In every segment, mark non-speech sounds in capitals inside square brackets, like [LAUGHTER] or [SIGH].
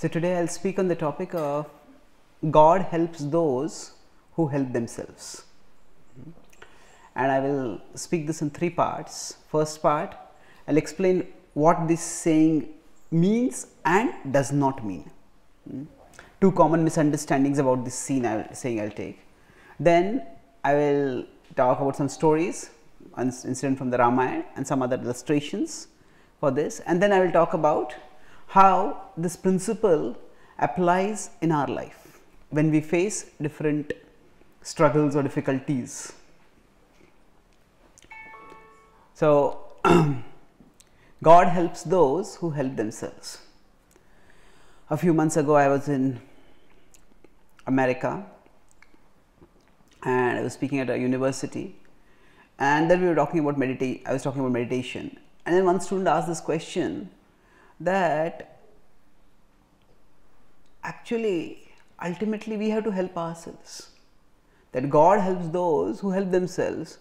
So, today I will speak on the topic of God helps those who help themselves. And I will speak this in three parts. First part, I will explain what this saying means and does not mean. Hmm? Two common misunderstandings about this scene I will, saying I will take. Then I will talk about some stories, incident from the Ramayana and some other illustrations for this and then I will talk about how this principle applies in our life when we face different struggles or difficulties. So, [CLEARS THROAT] God helps those who help themselves. A few months ago, I was in America and I was speaking at a university and then we were talking about meditate I was talking about meditation and then one student asked this question that actually ultimately we have to help ourselves that God helps those who help themselves.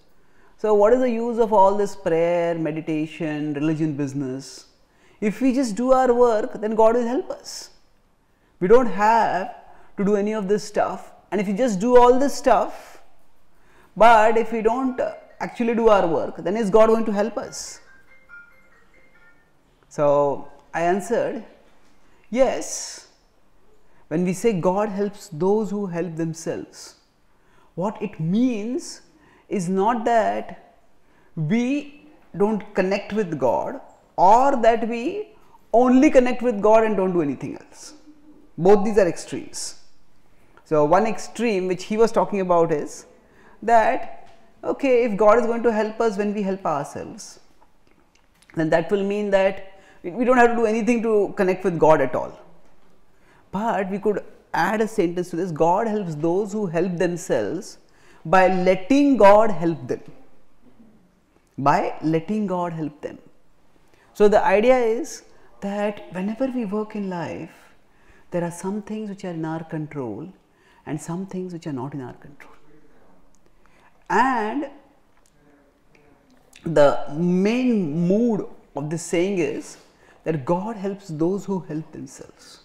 So, what is the use of all this prayer, meditation, religion business? If we just do our work, then God will help us. We don't have to do any of this stuff, and if we just do all this stuff, but if we don't actually do our work, then is God going to help us? So, I answered, yes. When we say God helps those who help themselves, what it means is not that we don't connect with God or that we only connect with God and don't do anything else. Both these are extremes. So, one extreme which he was talking about is that okay, if God is going to help us when we help ourselves, then that will mean that we don't have to do anything to connect with God at all. But we could add a sentence to this God helps those who help themselves by letting God help them. By letting God help them. So, the idea is that whenever we work in life, there are some things which are in our control and some things which are not in our control. And the main mood of this saying is that God helps those who help themselves.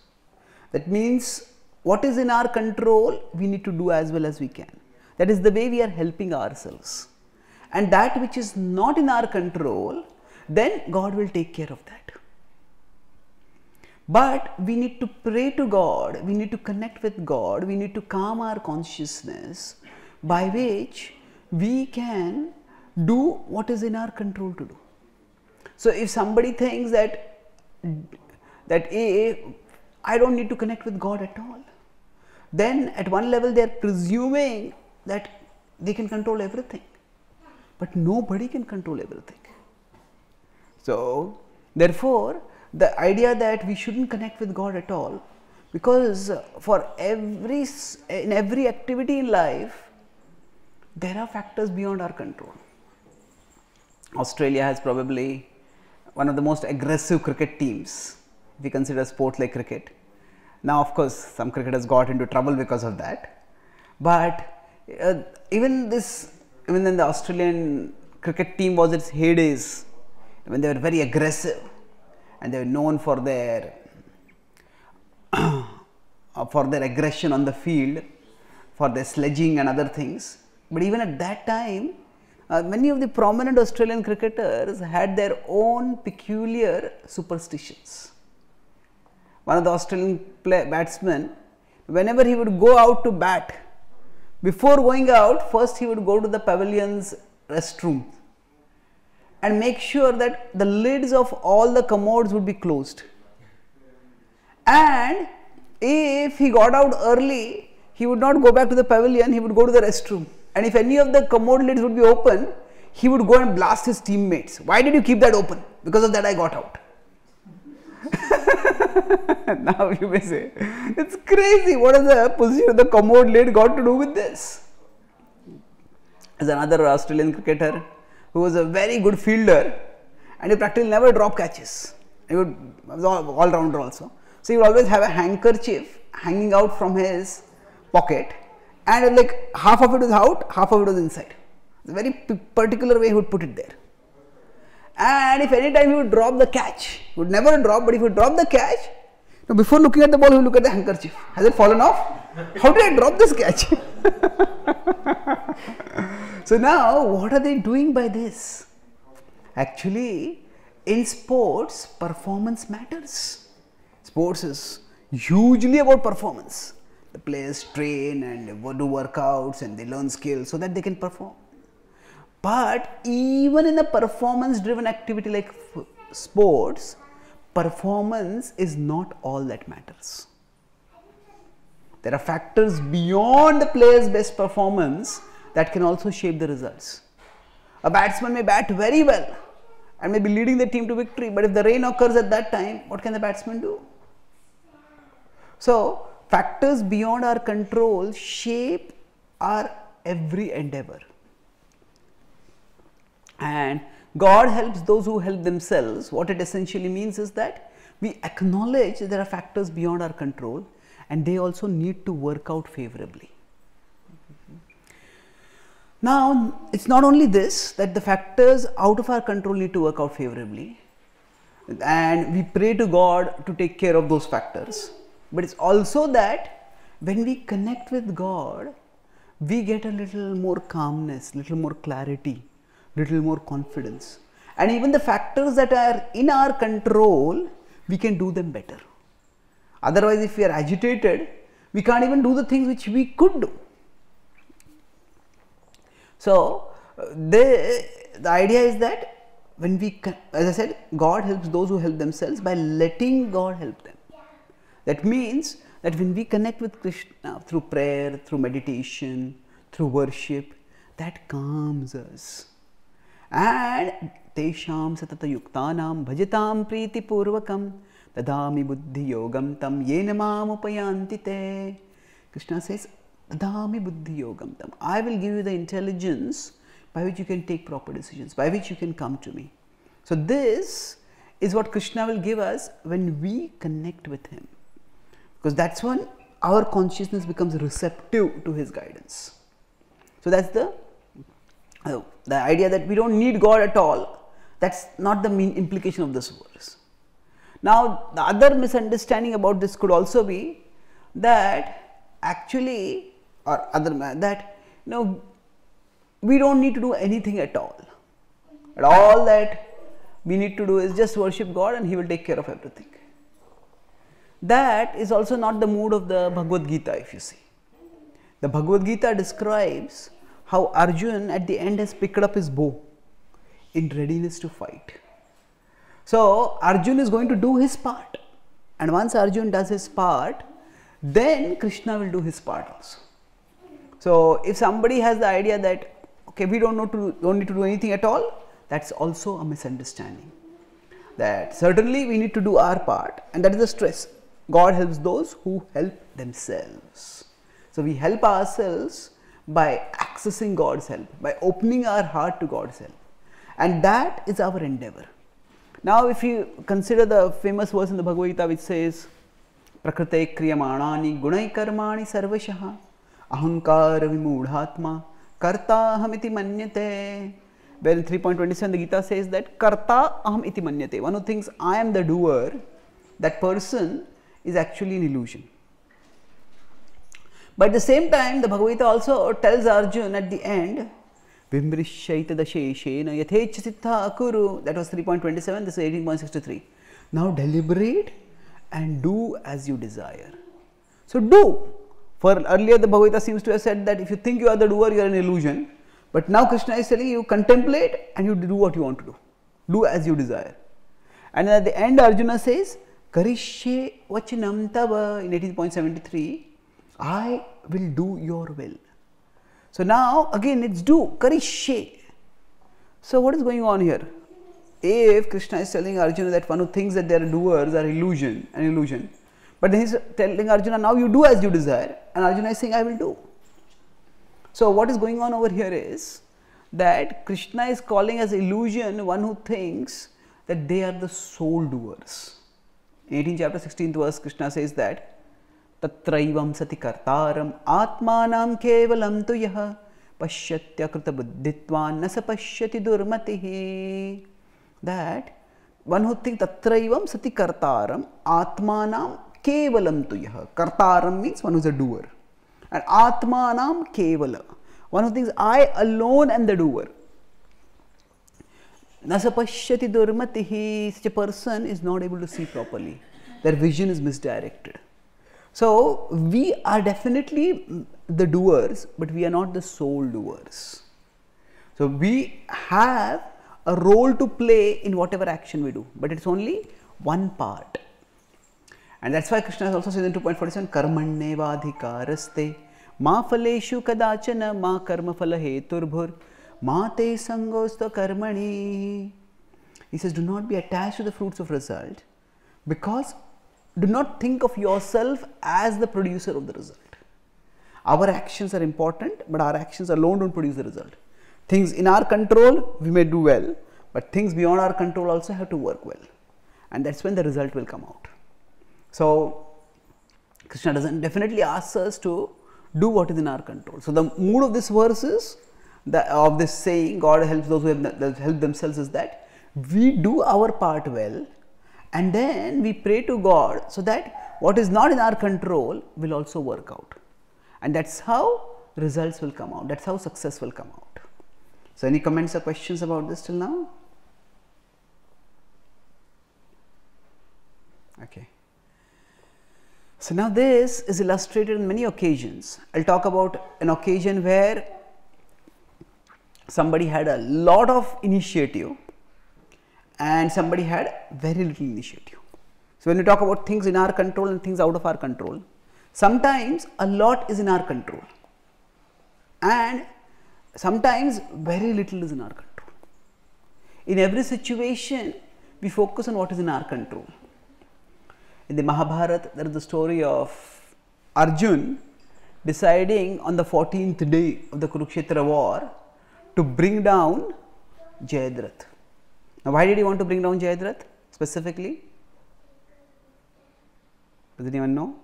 That means what is in our control, we need to do as well as we can. That is the way we are helping ourselves. And that which is not in our control, then God will take care of that. But we need to pray to God, we need to connect with God, we need to calm our consciousness by which we can do what is in our control to do. So, if somebody thinks that that a I don't need to connect with God at all, then at one level they are presuming that they can control everything, but nobody can control everything. So, therefore, the idea that we shouldn't connect with God at all, because for every in every activity in life, there are factors beyond our control. Australia has probably one of the most aggressive cricket teams if we consider sport like cricket. Now, of course, some cricketers got into trouble because of that, but uh, even this, even in the Australian cricket team was its heydays when they were very aggressive and they were known for their [CLEARS THROAT] for their aggression on the field, for their sledging and other things. But even at that time, uh, many of the prominent Australian cricketers had their own peculiar superstitions. One of the Australian play, batsmen, whenever he would go out to bat, before going out, first he would go to the pavilion's restroom and make sure that the lids of all the commodes would be closed. And if he got out early, he would not go back to the pavilion, he would go to the restroom and if any of the commode lids would be open, he would go and blast his teammates. Why did you keep that open? Because of that I got out. [LAUGHS] now you may say, it's crazy. What is the position of the commode lid got to do with this? There's another Australian cricketer who was a very good fielder and he practically never drop catches. He would was all, all rounder also. So he would always have a handkerchief hanging out from his pocket and like half of it was out, half of it was inside. The very particular way he would put it there. And if any time he would drop the catch, he would never drop, but if he would drop the catch, Now, before looking at the ball, he would look at the handkerchief. Has it fallen off? How did I drop this catch? [LAUGHS] so now, what are they doing by this? Actually, in sports, performance matters. Sports is hugely about performance. The players train and do workouts and they learn skills so that they can perform. But even in a performance driven activity like sports, performance is not all that matters. There are factors beyond the player's best performance that can also shape the results. A batsman may bat very well and may be leading the team to victory, but if the rain occurs at that time, what can the batsman do? So, factors beyond our control shape our every endeavor. And God helps those who help themselves. What it essentially means is that we acknowledge there are factors beyond our control and they also need to work out favorably. Now, it's not only this that the factors out of our control need to work out favorably, and we pray to God to take care of those factors, but it's also that when we connect with God, we get a little more calmness, little more clarity, little more confidence, and even the factors that are in our control, we can do them better. Otherwise, if we are agitated, we can't even do the things which we could do. So, uh, the, the idea is that when we, as I said, God helps those who help themselves by letting God help them. That means that when we connect with Krishna through prayer, through meditation, through worship, that calms us. And Tesham Satata Yuktanam Bhajatam Priti Purvakam Dadami Buddhi Yogam Tam Yenamam Upayantite. Krishna says, Dadami Buddhi Yogam Tam. I will give you the intelligence by which you can take proper decisions, by which you can come to me. So, this is what Krishna will give us when we connect with Him. Because that's when our consciousness becomes receptive to His guidance. So, that's the, uh, the idea that we don't need God at all. That's not the mean implication of this verse. Now, the other misunderstanding about this could also be that actually or other that you know we don't need to do anything at all all that we need to do is just worship god and he will take care of everything that is also not the mood of the bhagavad gita if you see the bhagavad gita describes how arjun at the end has picked up his bow in readiness to fight so arjun is going to do his part and once arjun does his part then krishna will do his part also so if somebody has the idea that okay we don't know to don't need to do anything at all, that's also a misunderstanding. That certainly we need to do our part, and that is the stress. God helps those who help themselves. So we help ourselves by accessing God's help, by opening our heart to God's help, and that is our endeavor. Now, if you consider the famous verse in the Bhagavad Gita which says, Prakrite kriyamanani gunai karmani sarvashaha ahankara vimudhatma karta aham iti manyate. Where in 3.27 the Gita says that karta aham iti manyate. One who thinks I am the doer, that person is actually an illusion. But at the same time, the Bhagavad Gita also tells Arjun at the end, Vimrishaita dasheshena yathecha siddha akuru. That was 3.27, this is 18.63. Now deliberate and do as you desire. So do. For earlier the Bhagavad Gita seems to have said that if you think you are the doer, you are an illusion. But now Krishna is telling you contemplate and you do what you want to do. Do as you desire. And at the end Arjuna says, Karishye vachanam tava in 18.73, I will do your will. So now again it's do, karishye. So what is going on here? If Krishna is telling Arjuna that one who thinks that they are doers are illusion, an illusion, but then he's telling Arjuna, now you do as you desire, and Arjuna is saying, I will do. So what is going on over here is that Krishna is calling as illusion one who thinks that they are the soul doers. 18 chapter 16th verse, Krishna says that तत्रैवं सति कर्तारम् आत्मानं केवलं तु यः पश्यत्यकृतबुद्धित्वान् न स पश्यति दुर्मतिः that one who think तत्रैवं सति कर्तारम आत्मानां केवलं तु यः कर्तारम means one is a doer and आत्मानां केवल one who thinks I alone and the doer Nasapashyati durmatihi. Such a person is not able to see properly. Their vision is misdirected. So we are definitely the doers, but we are not the sole doers. So we have a role to play in whatever action we do, but it's only one part. And that's why Krishna has also said in 2.47 Karmannevadhikaraste Ma faleshu kadachana ma karma phala heturbhur ma te sangosta karmani. He says, do not be attached to the fruits of result because do not think of yourself as the producer of the result. Our actions are important, but our actions alone don't produce the result. Things in our control, we may do well, but things beyond our control also have to work well. And that's when the result will come out. So, Krishna doesn't definitely asks us to do what is in our control. So, the mood of this verse is the, of this saying, God helps those who have help themselves, is that we do our part well and then we pray to God so that what is not in our control will also work out. And that's how results will come out, that's how success will come out. So, any comments or questions about this till now? Okay. So, now this is illustrated in many occasions. I will talk about an occasion where somebody had a lot of initiative and somebody had very little initiative. So, when we talk about things in our control and things out of our control, sometimes a lot is in our control and sometimes very little is in our control. In every situation, we focus on what is in our control. In the Mahabharata, there is the story of Arjun deciding on the 14th day of the Kurukshetra war to bring down Jayadratha. Now, why did he want to bring down Jayadratha specifically? Does anyone know?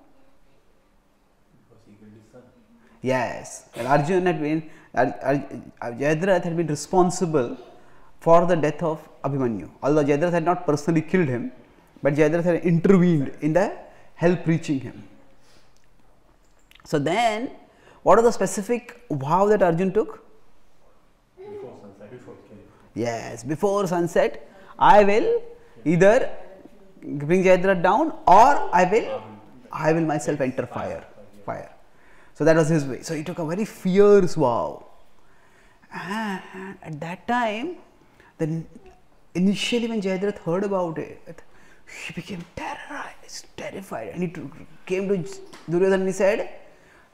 Yes, Arjun had been Jayadratha had been responsible for the death of Abhimanyu. Although Jayadratha had not personally killed him, but Jayadratha had intervened in the help reaching him. So then, what are the specific vow that Arjun took? Yes, before sunset, I will either bring Jayadratha down or I will, I will myself enter fire. Fire. So that was his way. So he took a very fierce vow. And at that time, then initially when Jayadratha heard about it, he became terrorized, terrified, and he came to Duryodhana and he said,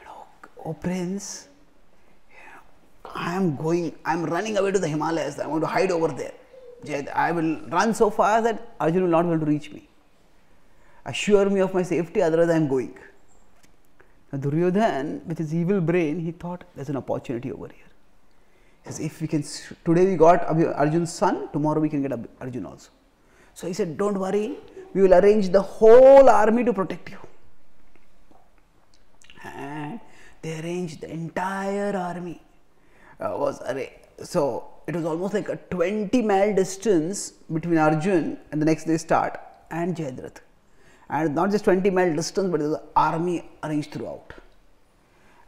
"Oh, oh Prince, I am going, I am running away to the Himalayas. I want to hide over there. I will run so far that Arjun will not be able to reach me. Assure me of my safety, otherwise I am going." Now, Duryodhan, with his evil brain, he thought there's an opportunity over here. He says, if we can, today we got Arjun's son, tomorrow we can get Arjun also. So he said, don't worry, we will arrange the whole army to protect you. And they arranged the entire army. Uh, was arranged. So it was almost like a 20 mile distance between Arjun and the next day start and Jayadratha and not just 20 mile distance but there was an army arranged throughout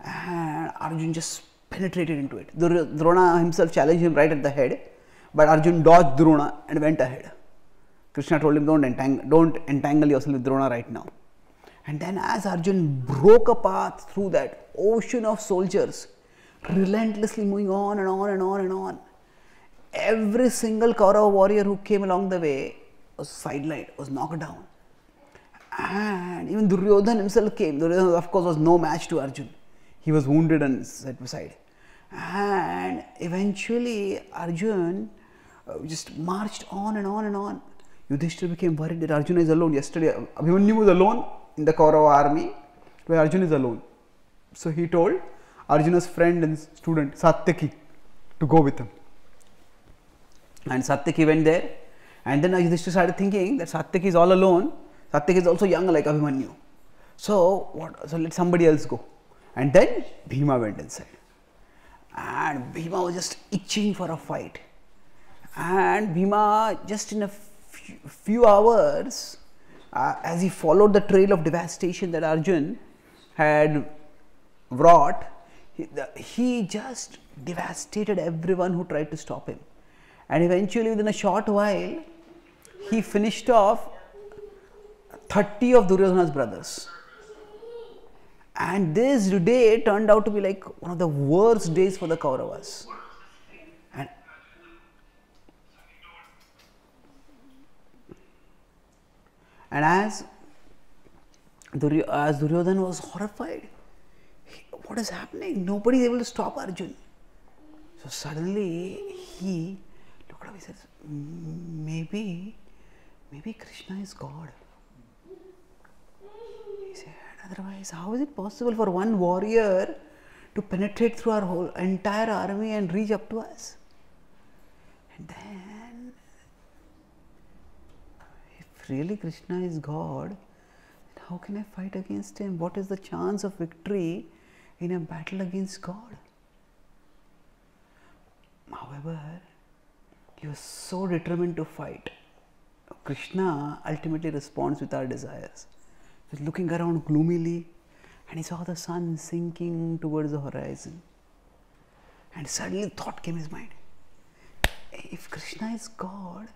and Arjun just penetrated into it. Drona himself challenged him right at the head but Arjun dodged Drona and went ahead. Krishna told him don't entangle, don't entangle yourself with Drona right now. And then as Arjun broke a path through that ocean of soldiers relentlessly moving on and on and on and on every single Kaurava warrior who came along the way was sidelined, was knocked down and even Duryodhan himself came. Duryodhan, of course, was no match to Arjun. He was wounded and set beside. And eventually, Arjun uh, just marched on and on and on. Yudhishthira became worried that Arjuna is alone. Yesterday, Abhimanyu was alone in the Kaurava army, where Arjun is alone. So he told Arjuna's friend and student Satyaki to go with him. And Satyaki went there. And then Yudhishthira started thinking that Satyaki is all alone Satyaki is also young like Abhimanyu. So, what, so let somebody else go. And then Bhima went inside. And Bhima was just itching for a fight. And Bhima just in a few, few hours uh, as he followed the trail of devastation that Arjun had wrought, he, just devastated everyone who tried to stop him. And eventually, within a short while, he finished off 30 of Duryodhana's brothers. And this day turned out to be like one of the worst days for the Kauravas. And And as, Duryo- as Duryodhana was horrified, what is happening? Nobody is able to stop Arjun. So suddenly he looked up, he says, "Mm, maybe, maybe Krishna is God. He said, otherwise, how is it possible for one warrior to penetrate through our whole entire army and reach up to us? And then if really Krishna is God, how can I fight against him? What is the chance of victory in a battle against God? However, he was so determined to fight. Krishna ultimately responds with our desires. He's looking around gloomily and he saw the sun sinking towards the horizon. And suddenly thought came in his mind if Krishna is God,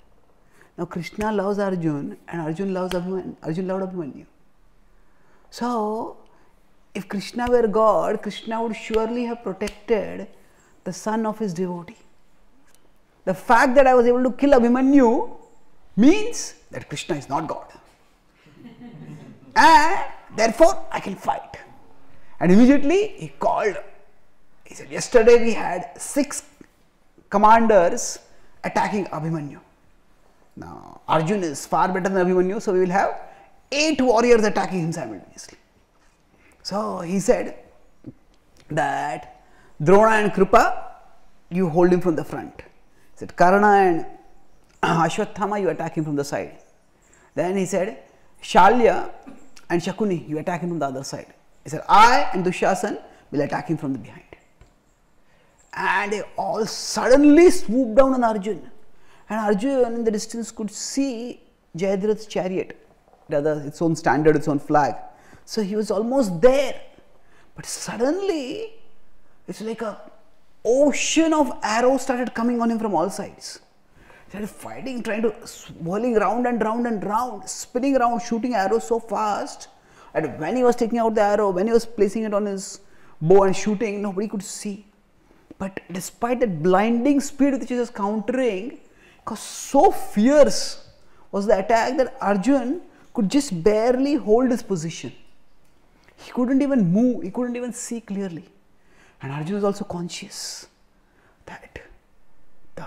now Krishna loves Arjun and Arjun loves Abhimanyu. Arjun loved Abhimanyu. So, if Krishna were God, Krishna would surely have protected the son of his devotee. The fact that I was able to kill Abhimanyu means that Krishna is not God. [LAUGHS] and therefore I can fight. And immediately he called. He said, Yesterday we had six commanders attacking Abhimanyu. Now, Arjun is far better than Abhimanyu, so we will have eight warriors attacking him simultaneously. So he said that Drona and Kripa, you hold him from the front. He said Karna and Ashwathama, you attack him from the side. Then he said Shalya and Shakuni, you attack him from the other side. He said I and Dushasan will attack him from the behind. And they all suddenly swooped down on Arjun. And Arjun in the distance could see Jayadrat's chariot, rather its own standard, its own flag. So he was almost there. But suddenly, it's like a ocean of arrows started coming on him from all sides. Started fighting, trying to whirling round and round and round, spinning around, shooting arrows so fast. And when he was taking out the arrow, when he was placing it on his bow and shooting, nobody could see. But despite that blinding speed which he was countering, because so fierce was the attack that Arjun could just barely hold his position. He couldn't even move, he couldn't even see clearly. And Arjun was also conscious that the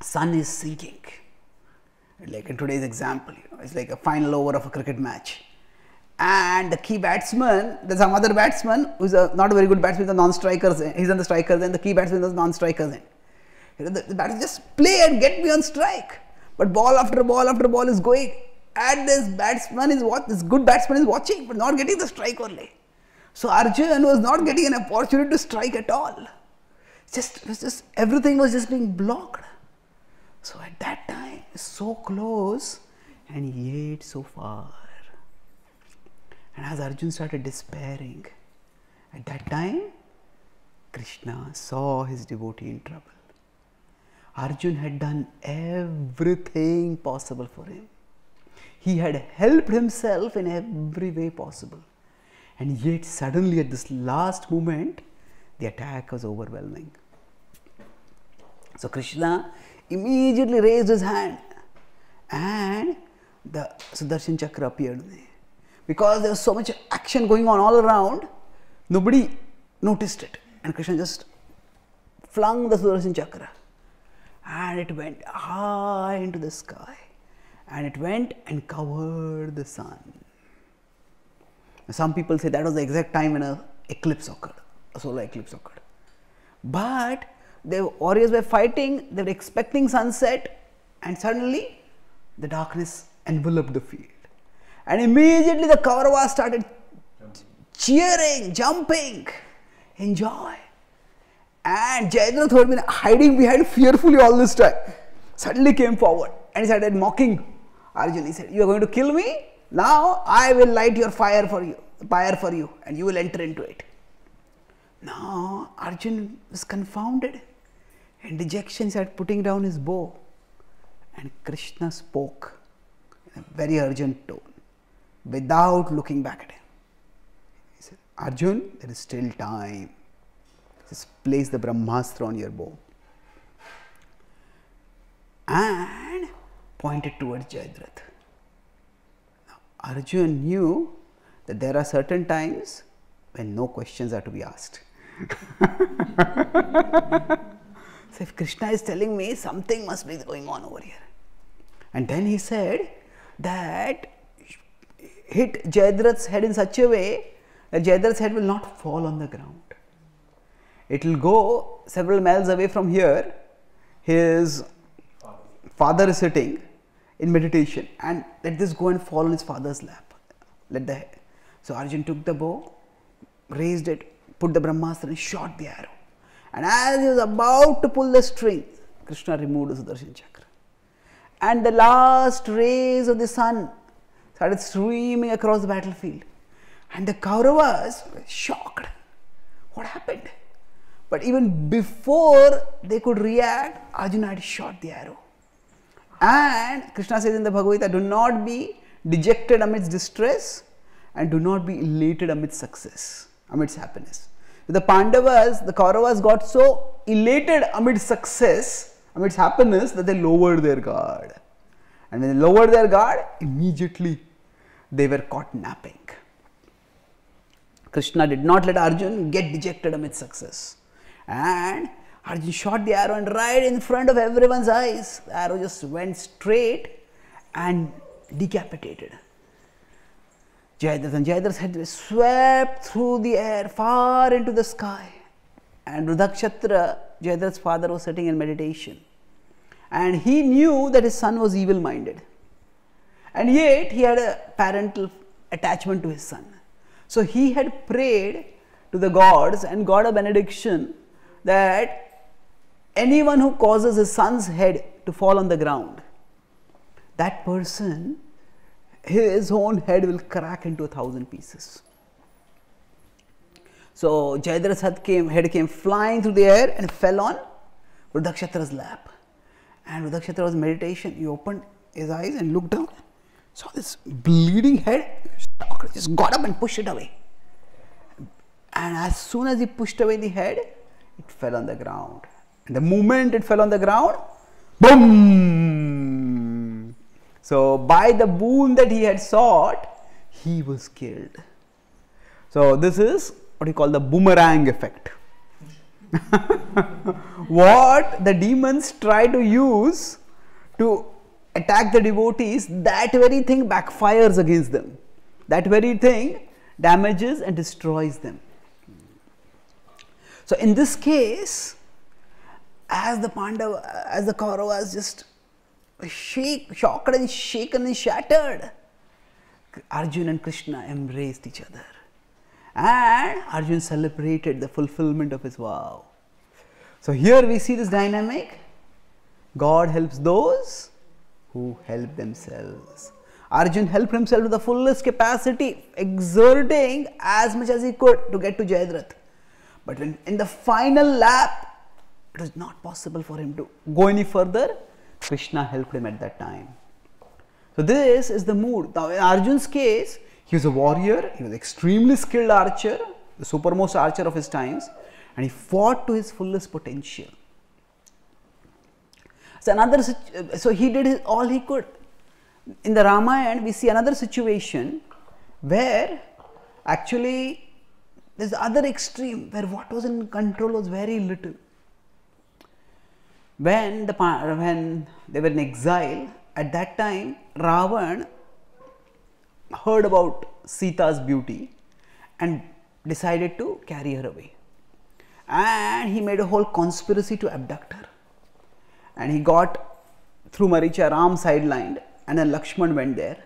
sun is sinking. Like in today's example, you know, it's like a final over of a cricket match. And the key batsman, there's some other batsman who's a, not a very good batsman, the non-strikers, he's on the strikers end, the key batsman is non-strikers end. You know, the, the batsman just play and get me on strike. But ball after ball after ball is going. And this batsman is what this good batsman is watching, but not getting the strike only. So Arjun was not getting an opportunity to strike at all. Just, just everything was just being blocked. So at that time, so close, and yet so far. And as Arjun started despairing, at that time, Krishna saw his devotee in trouble. Arjun had done everything possible for him. He had helped himself in every way possible. And yet, suddenly, at this last moment, the attack was overwhelming. So, Krishna immediately raised his hand and the Sudarshan Chakra appeared. Because there was so much action going on all around, nobody noticed it. And Krishna just flung the Sudarshan Chakra and it went high into the sky and it went and covered the sun. Some people say that was the exact time when a eclipse occurred, a solar eclipse occurred. But the warriors were fighting, they were expecting sunset, and suddenly the darkness enveloped the field. And immediately the Kauravas started cheering, jumping in joy. And Jayadratha, had been hiding behind fearfully all this time, suddenly came forward and he started mocking Arjun, he said, You are going to kill me? Now I will light your fire for you, fire for you, and you will enter into it. Now Arjun was confounded. In dejection, started putting down his bow. And Krishna spoke in a very urgent tone without looking back at him. He said, Arjun, there is still time. Just place the Brahmastra on your bow. And pointed towards Jayadratha. Now, knew that there are certain times when no questions are to be asked. [LAUGHS] so, if Krishna is telling me something must be going on over here. And then he said that hit Jayadrath's head in such a way that Jayadrat's head will not fall on the ground. It will go several miles away from here. His father is sitting in meditation and let this go and fall on his father's lap. Let the so Arjun took the bow, raised it, put the Brahmastra and shot the arrow. And as he was about to pull the string, Krishna removed the Sudarshan chakra. And the last rays of the sun started streaming across the battlefield. And the Kauravas were shocked. What happened? But even before they could react, Arjuna had shot the arrow. And Krishna says in the Bhagavad Gita, do not be dejected amidst distress and do not be elated amidst success, amidst happiness. The Pandavas, the Kauravas got so elated amidst success, amidst happiness, that they lowered their guard. And when they lowered their guard, immediately they were caught napping. Krishna did not let Arjun get dejected amidst success. And Arjun shot the arrow and right in front of everyone's eyes, the arrow just went straight and decapitated. Jayadratha and Jayadratha's head swept through the air far into the sky. And Rudakshatra, Jayadratha's father, was sitting in meditation. And he knew that his son was evil minded. And yet he had a parental attachment to his son. So he had prayed to the gods and got a benediction that anyone who causes his son's head to fall on the ground, that person, his own head will crack into a thousand pieces. So Jayadratha's head came, head came flying through the air and fell on Rudrakshtra's lap. And Rudrakshatra was meditation. He opened his eyes and looked down, saw this bleeding head, just got up and pushed it away. And as soon as he pushed away the head, it fell on the ground. And the moment it fell on the ground, boom! So, by the boon that he had sought, he was killed. So, this is what you call the boomerang effect. [LAUGHS] what the demons try to use to attack the devotees, that very thing backfires against them. That very thing damages and destroys them. So in this case, as the Pandava, as the Kauravas just shake, shocked and shaken and shattered, Arjun and Krishna embraced each other. And Arjun celebrated the fulfillment of his vow. So here we see this dynamic. God helps those who help themselves. Arjun helped himself to the fullest capacity, exerting as much as he could to get to Jayadratha. But when in the final lap, it was not possible for him to go any further. Krishna helped him at that time. So this is the mood. Now in Arjun's case, he was a warrior, he was extremely skilled archer, the supermost archer of his times, and he fought to his fullest potential. So another, so he did all he could. In the Ramayana, we see another situation where actually there's the other extreme where what was in control was very little. When the when they were in exile, at that time Ravan heard about Sita's beauty and decided to carry her away. And he made a whole conspiracy to abduct her. And he got through Maricha Ram sidelined and then Lakshman went there.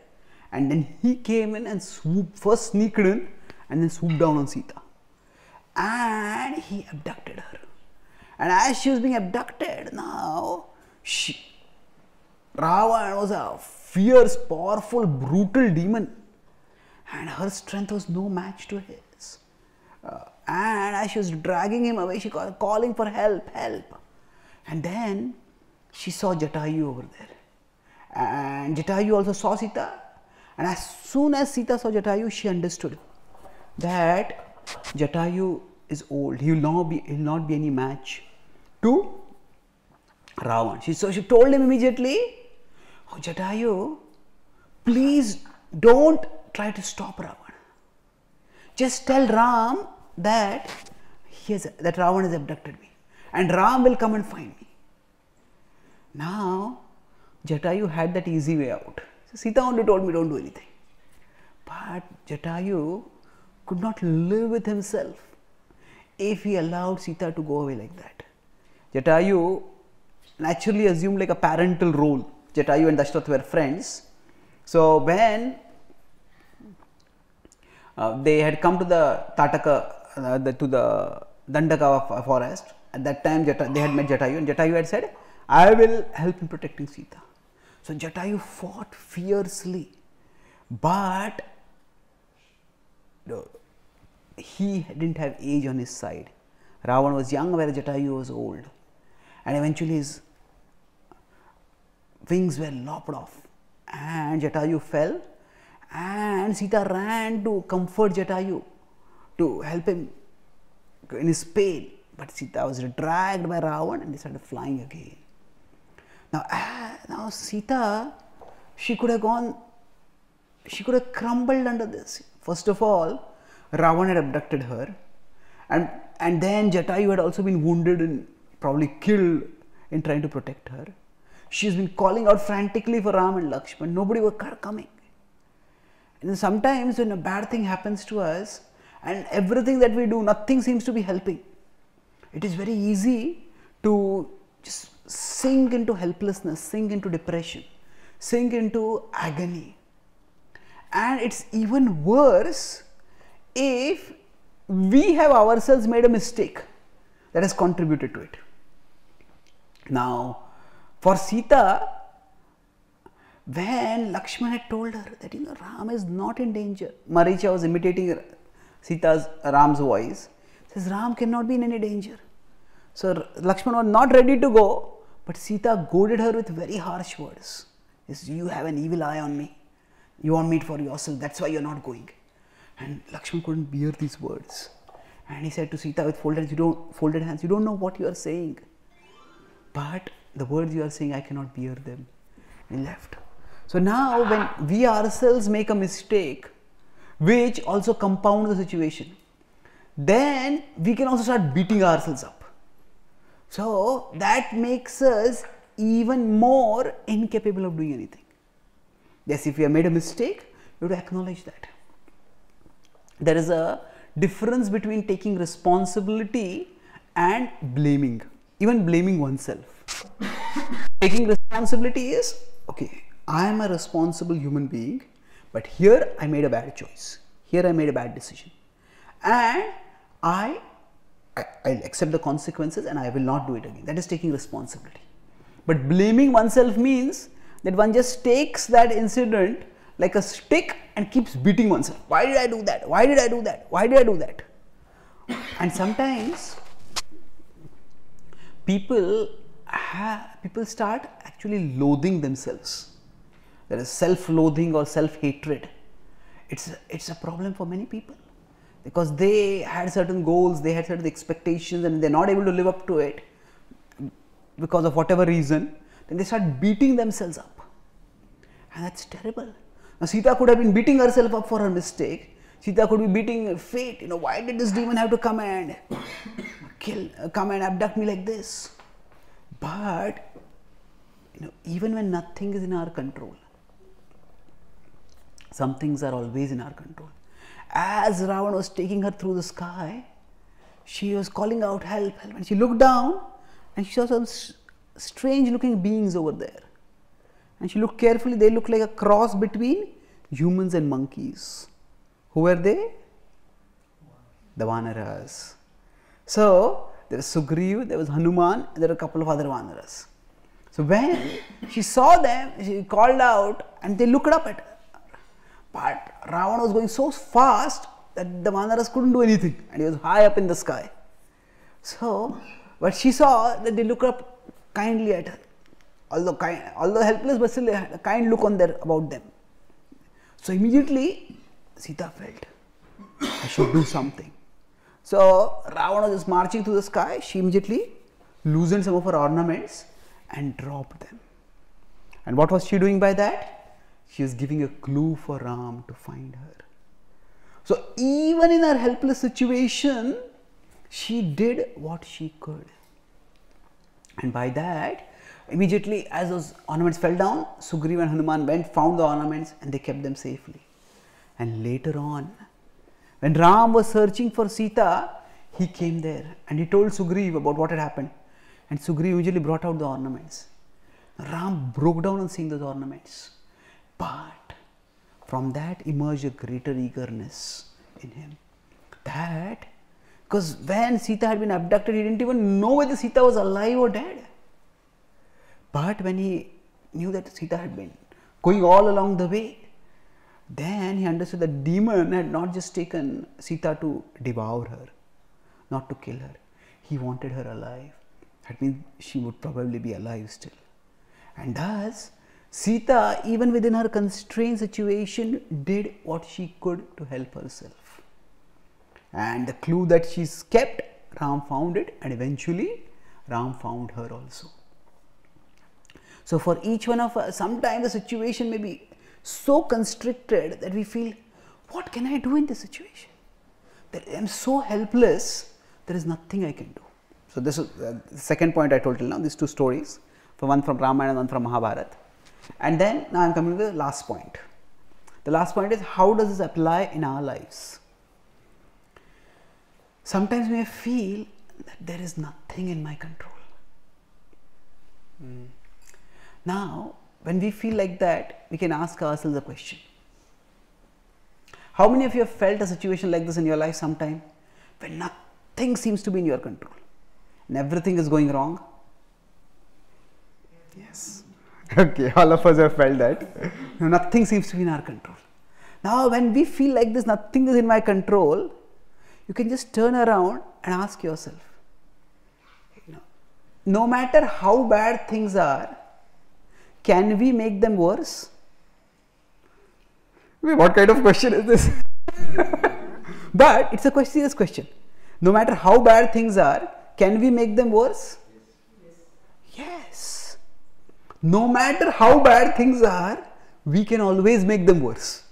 And then he came in and swooped, first sneaked in and then swooped down on Sita. And he abducted her. And as she was being abducted, now she, Ravan was a fierce, powerful, brutal demon, and her strength was no match to his. Uh, and as she was dragging him away, she called, calling for help, help. And then she saw Jatayu over there. And Jatayu also saw Sita. And as soon as Sita saw Jatayu, she understood that Jatayu is old. He will not be, he will not be any match to Ravan. She, so she told him immediately, Oh Jatayu, please don't try to stop Ravan. Just tell Ram that he has, that Ravan has abducted me, and Ram will come and find me. Now, Jatayu had that easy way out. So Sita only told me don't do anything. But Jatayu could not live with himself if he allowed Sita to go away like that. Jatayu naturally assumed like a parental role. Jatayu and Dashrath were friends. So when uh, they had come to the Tataka, uh, the, to the Dandaka forest, at that time Jata, they had met Jatayu and Jatayu had said, I will help in protecting Sita. So Jatayu fought fiercely, but he didn't have age on his side. Ravan was young, whereas Jatayu was old, and eventually his wings were lopped off, and Jatayu fell, and Sita ran to comfort Jatayu to help him in his pain. But Sita was dragged by Ravan and they started flying again. Now, now Sita, she could have gone, she could have crumbled under this. First of all, Ravan had abducted her, and and then Jatayu had also been wounded and probably killed in trying to protect her. She's been calling out frantically for Ram and Lakshman. Nobody was coming. And sometimes when a bad thing happens to us, and everything that we do, nothing seems to be helping. It is very easy to just sink into helplessness, sink into depression, sink into agony. And it's even worse if we have ourselves made a mistake that has contributed to it. Now, for Sita, when Lakshman had told her that you know Ram is not in danger, Maricha was imitating Sita's Ram's voice. Says Ram cannot be in any danger. So Lakshman was not ready to go, but Sita goaded her with very harsh words. Says, you have an evil eye on me. You want me for yourself. That's why you're not going. And Lakshman couldn't bear these words. And he said to Sita with folded hands, you don't folded hands, you don't know what you are saying. But the words you are saying, I cannot bear them. And left. So now when we ourselves make a mistake, which also compounds the situation, then we can also start beating ourselves up. So that makes us even more incapable of doing anything. Yes, if we have made a mistake, we have to acknowledge that. There is a difference between taking responsibility and blaming, even blaming oneself. taking responsibility is okay, I am a responsible human being, but here I made a bad choice. Here I made a bad decision. And I, I will accept the consequences and I will not do it again. That is taking responsibility. But blaming oneself means that one just takes that incident like a stick and keeps beating oneself. Why did I do that? Why did I do that? Why did I do that? And sometimes people have, people start actually loathing themselves. There is self-loathing or self-hatred. It's it's a problem for many people because they had certain goals, they had certain expectations, and they're not able to live up to it because of whatever reason. Then they start beating themselves up, and that's terrible. Now, Sita could have been beating herself up for her mistake. Sita could be beating fate. You know, why did this demon have to come and kill, uh, come and abduct me like this? But, you know, even when nothing is in our control, some things are always in our control. As Ravan was taking her through the sky, she was calling out, Help, help. And she looked down and she saw some strange looking beings over there. And she looked carefully, they looked like a cross between humans and monkeys. Who were they? The Vanaras. So, there was Sugriv, there was Hanuman, and there were a couple of other Vanaras. So when she saw them, she called out and they looked up at her. But Ravana was going so fast that the Vanaras couldn't do anything and he was high up in the sky. So, but she saw that they looked up kindly at her, although, kind, although helpless, but still had a kind look on their about them. So immediately Sita felt, I should do something. So Ravana was marching through the sky. She immediately loosened some of her ornaments and dropped them. And what was she doing by that? She was giving a clue for Ram to find her. So even in her helpless situation, she did what she could. And by that, immediately as those ornaments fell down, Sugriva and Hanuman went, found the ornaments, and they kept them safely. And later on, when Ram was searching for Sita, he came there and he told Sugriva about what had happened. And Sugriva usually brought out the ornaments. Ram broke down on seeing those ornaments. But from that emerged a greater eagerness in him. That, because when Sita had been abducted, he didn't even know whether Sita was alive or dead. But when he knew that Sita had been going all along the way, then he understood that demon had not just taken Sita to devour her, not to kill her. He wanted her alive. That means she would probably be alive still. And thus, Sita, even within her constrained situation, did what she could to help herself. And the clue that she kept, Ram found it, and eventually Ram found her also. So, for each one of us, sometimes the situation may be so constricted that we feel, What can I do in this situation? That I am so helpless, there is nothing I can do. So, this is uh, the second point I told till now, these two stories, for one from Ramayana and one from Mahabharata. And then now I am coming to the last point. The last point is how does this apply in our lives? Sometimes we feel that there is nothing in my control. Mm. Now, when we feel like that, we can ask ourselves a question. How many of you have felt a situation like this in your life sometime when nothing seems to be in your control and everything is going wrong? Yes. [LAUGHS] Okay, all of us have felt that. [LAUGHS] nothing seems to be in our control. Now, when we feel like this, nothing is in my control, you can just turn around and ask yourself, you know, no matter how bad things are, can we make them worse? What kind of question is this? [LAUGHS] but it's a serious question. No matter how bad things are, can we make them worse? Yes. yes. No matter how bad things are, we can always make them worse.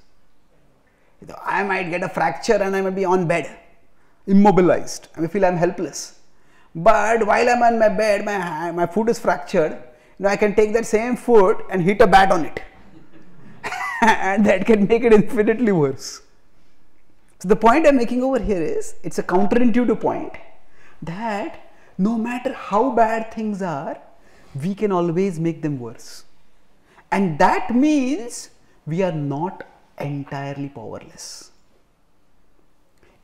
I might get a fracture and I might be on bed, immobilized. I may feel I'm helpless. But while I'm on my bed, my, my foot is fractured now I can take that same foot and hit a bat on it. [LAUGHS] and that can make it infinitely worse. So the point I'm making over here is it's a counterintuitive point that no matter how bad things are, we can always make them worse. And that means we are not entirely powerless.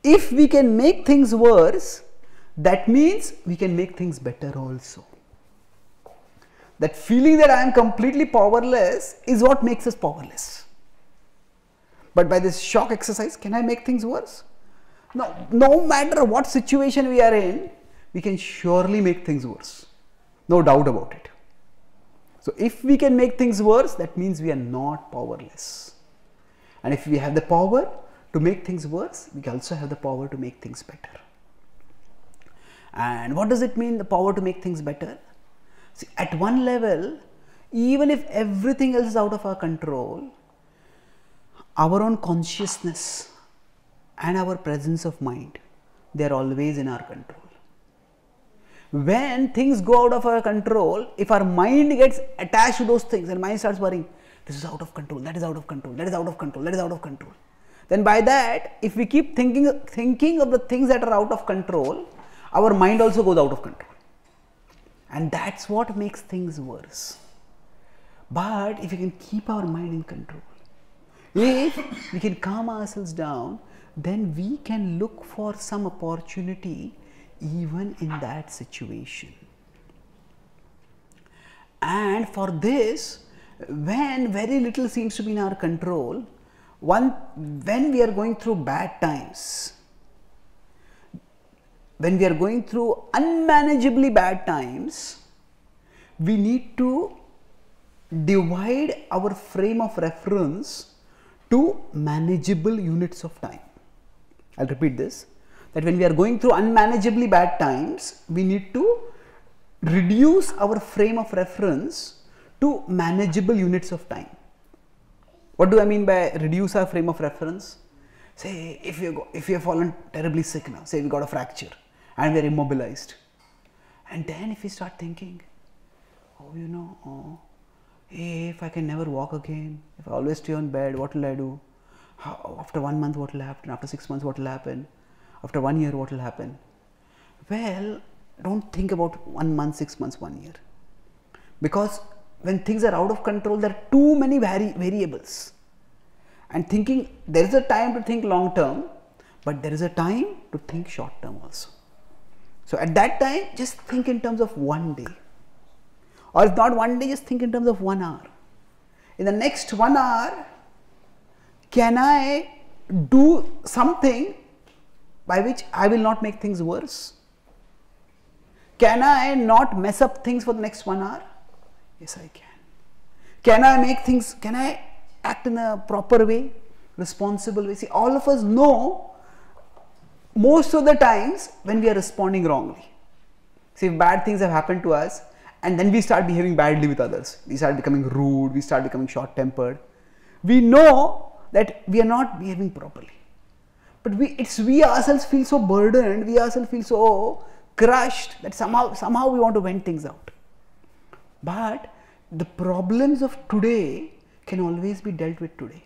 If we can make things worse, that means we can make things better also. That feeling that I am completely powerless is what makes us powerless. But by this shock exercise, can I make things worse? No, no matter what situation we are in, we can surely make things worse. No doubt about it. So, if we can make things worse, that means we are not powerless. And if we have the power to make things worse, we also have the power to make things better. And what does it mean, the power to make things better? See, at one level, even if everything else is out of our control, our own consciousness and our presence of mind, they are always in our control. When things go out of our control, if our mind gets attached to those things and mind starts worrying, this is out of control, that is out of control, that is out of control, that is out of control. Then by that, if we keep thinking thinking of the things that are out of control, our mind also goes out of control and that's what makes things worse. But if we can keep our mind in control, if we can calm ourselves down, then we can look for some opportunity even in that situation. And for this, when very little seems to be in our control, one when we are going through bad times, when we are going through unmanageably bad times, we need to divide our frame of reference to manageable units of time. I'll repeat this that when we are going through unmanageably bad times, we need to reduce our frame of reference to manageable units of time. What do I mean by reduce our frame of reference? Say if you go, if you have fallen terribly sick now, say we got a fracture and we are immobilized, and then if we start thinking, oh you know, oh, eh, if I can never walk again, if I always stay on bed, what will I do? How, after one month, what will happen? After six months, what will happen? After one year, what will happen? Well, don't think about one month, six months, one year. Because when things are out of control, there are too many vari- variables. And thinking, there is a time to think long term, but there is a time to think short term also. So at that time, just think in terms of one day or if not one day, just think in terms of one hour. In the next one hour, can I do something by which I will not make things worse? Can I not mess up things for the next one hour? Yes, I can. Can I make things, can I act in a proper way, responsible way? See, all of us know most of the times when we are responding wrongly. See, if bad things have happened to us, and then we start behaving badly with others. We start becoming rude, we start becoming short tempered. We know that we are not behaving properly. But we, it's we ourselves feel so burdened, we ourselves feel so crushed that somehow, somehow we want to vent things out. But the problems of today can always be dealt with today.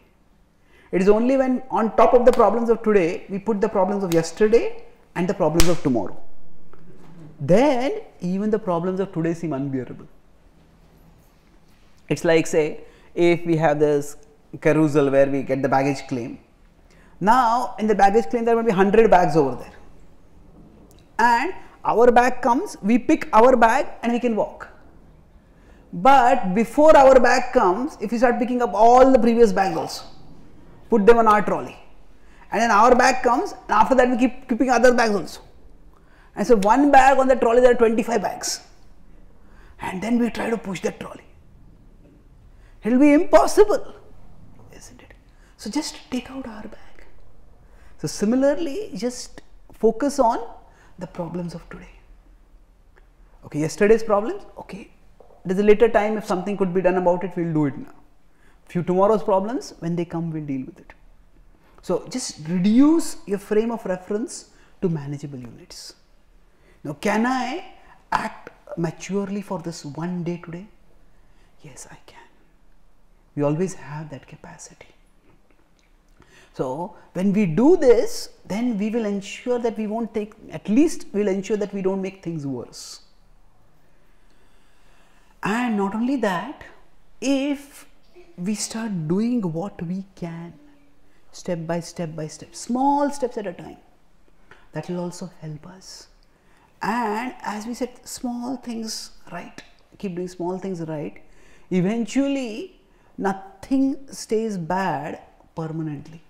It is only when on top of the problems of today, we put the problems of yesterday and the problems of tomorrow then even the problems of today seem unbearable. It's like say if we have this carousel where we get the baggage claim. Now in the baggage claim there will be 100 bags over there and our bag comes, we pick our bag and we can walk. But before our bag comes, if we start picking up all the previous bags also, put them on our trolley and then our bag comes and after that we keep keeping other bags also and so one bag on the trolley, there are 25 bags. And then we try to push that trolley. It will be impossible, isn't it? So just take out our bag. So similarly, just focus on the problems of today. Okay, yesterday's problems, okay. There's a later time if something could be done about it, we'll do it now. Few tomorrow's problems, when they come, we'll deal with it. So just reduce your frame of reference to manageable units. Now, can I act maturely for this one day today? Yes, I can. We always have that capacity. So, when we do this, then we will ensure that we won't take, at least we will ensure that we don't make things worse. And not only that, if we start doing what we can, step by step by step, small steps at a time, that will also help us. And as we said small things right keep doing small things right eventually nothing stays bad permanently.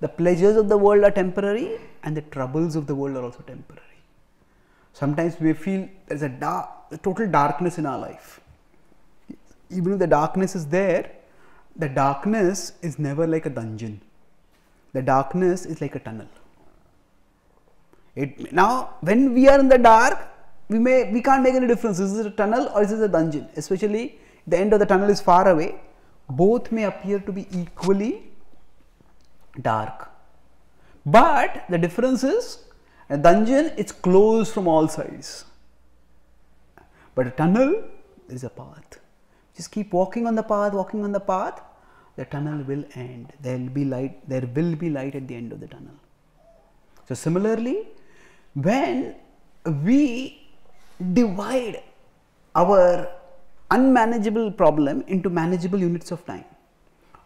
The pleasures of the world are temporary and the troubles of the world are also temporary. Sometimes we feel there's a dark a total darkness in our life even if the darkness is there the darkness is never like a dungeon the darkness is like a tunnel it, now, when we are in the dark, we may we can't make any difference. Is this a tunnel or is this a dungeon? Especially the end of the tunnel is far away. Both may appear to be equally dark. But the difference is a dungeon it's closed from all sides. But a tunnel is a path. Just keep walking on the path, walking on the path, the tunnel will end. There will be light, there will be light at the end of the tunnel. So similarly, when we divide our unmanageable problem into manageable units of time.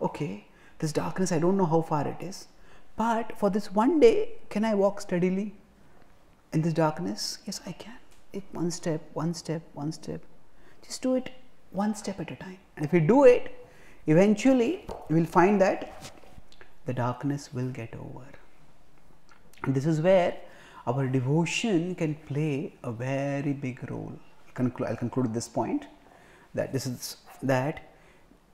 Okay, this darkness, I don't know how far it is, but for this one day, can I walk steadily in this darkness? Yes, I can. One step, one step, one step. Just do it one step at a time. And if we do it, eventually we will find that the darkness will get over. And this is where our devotion can play a very big role. I'll conclude this point that this is that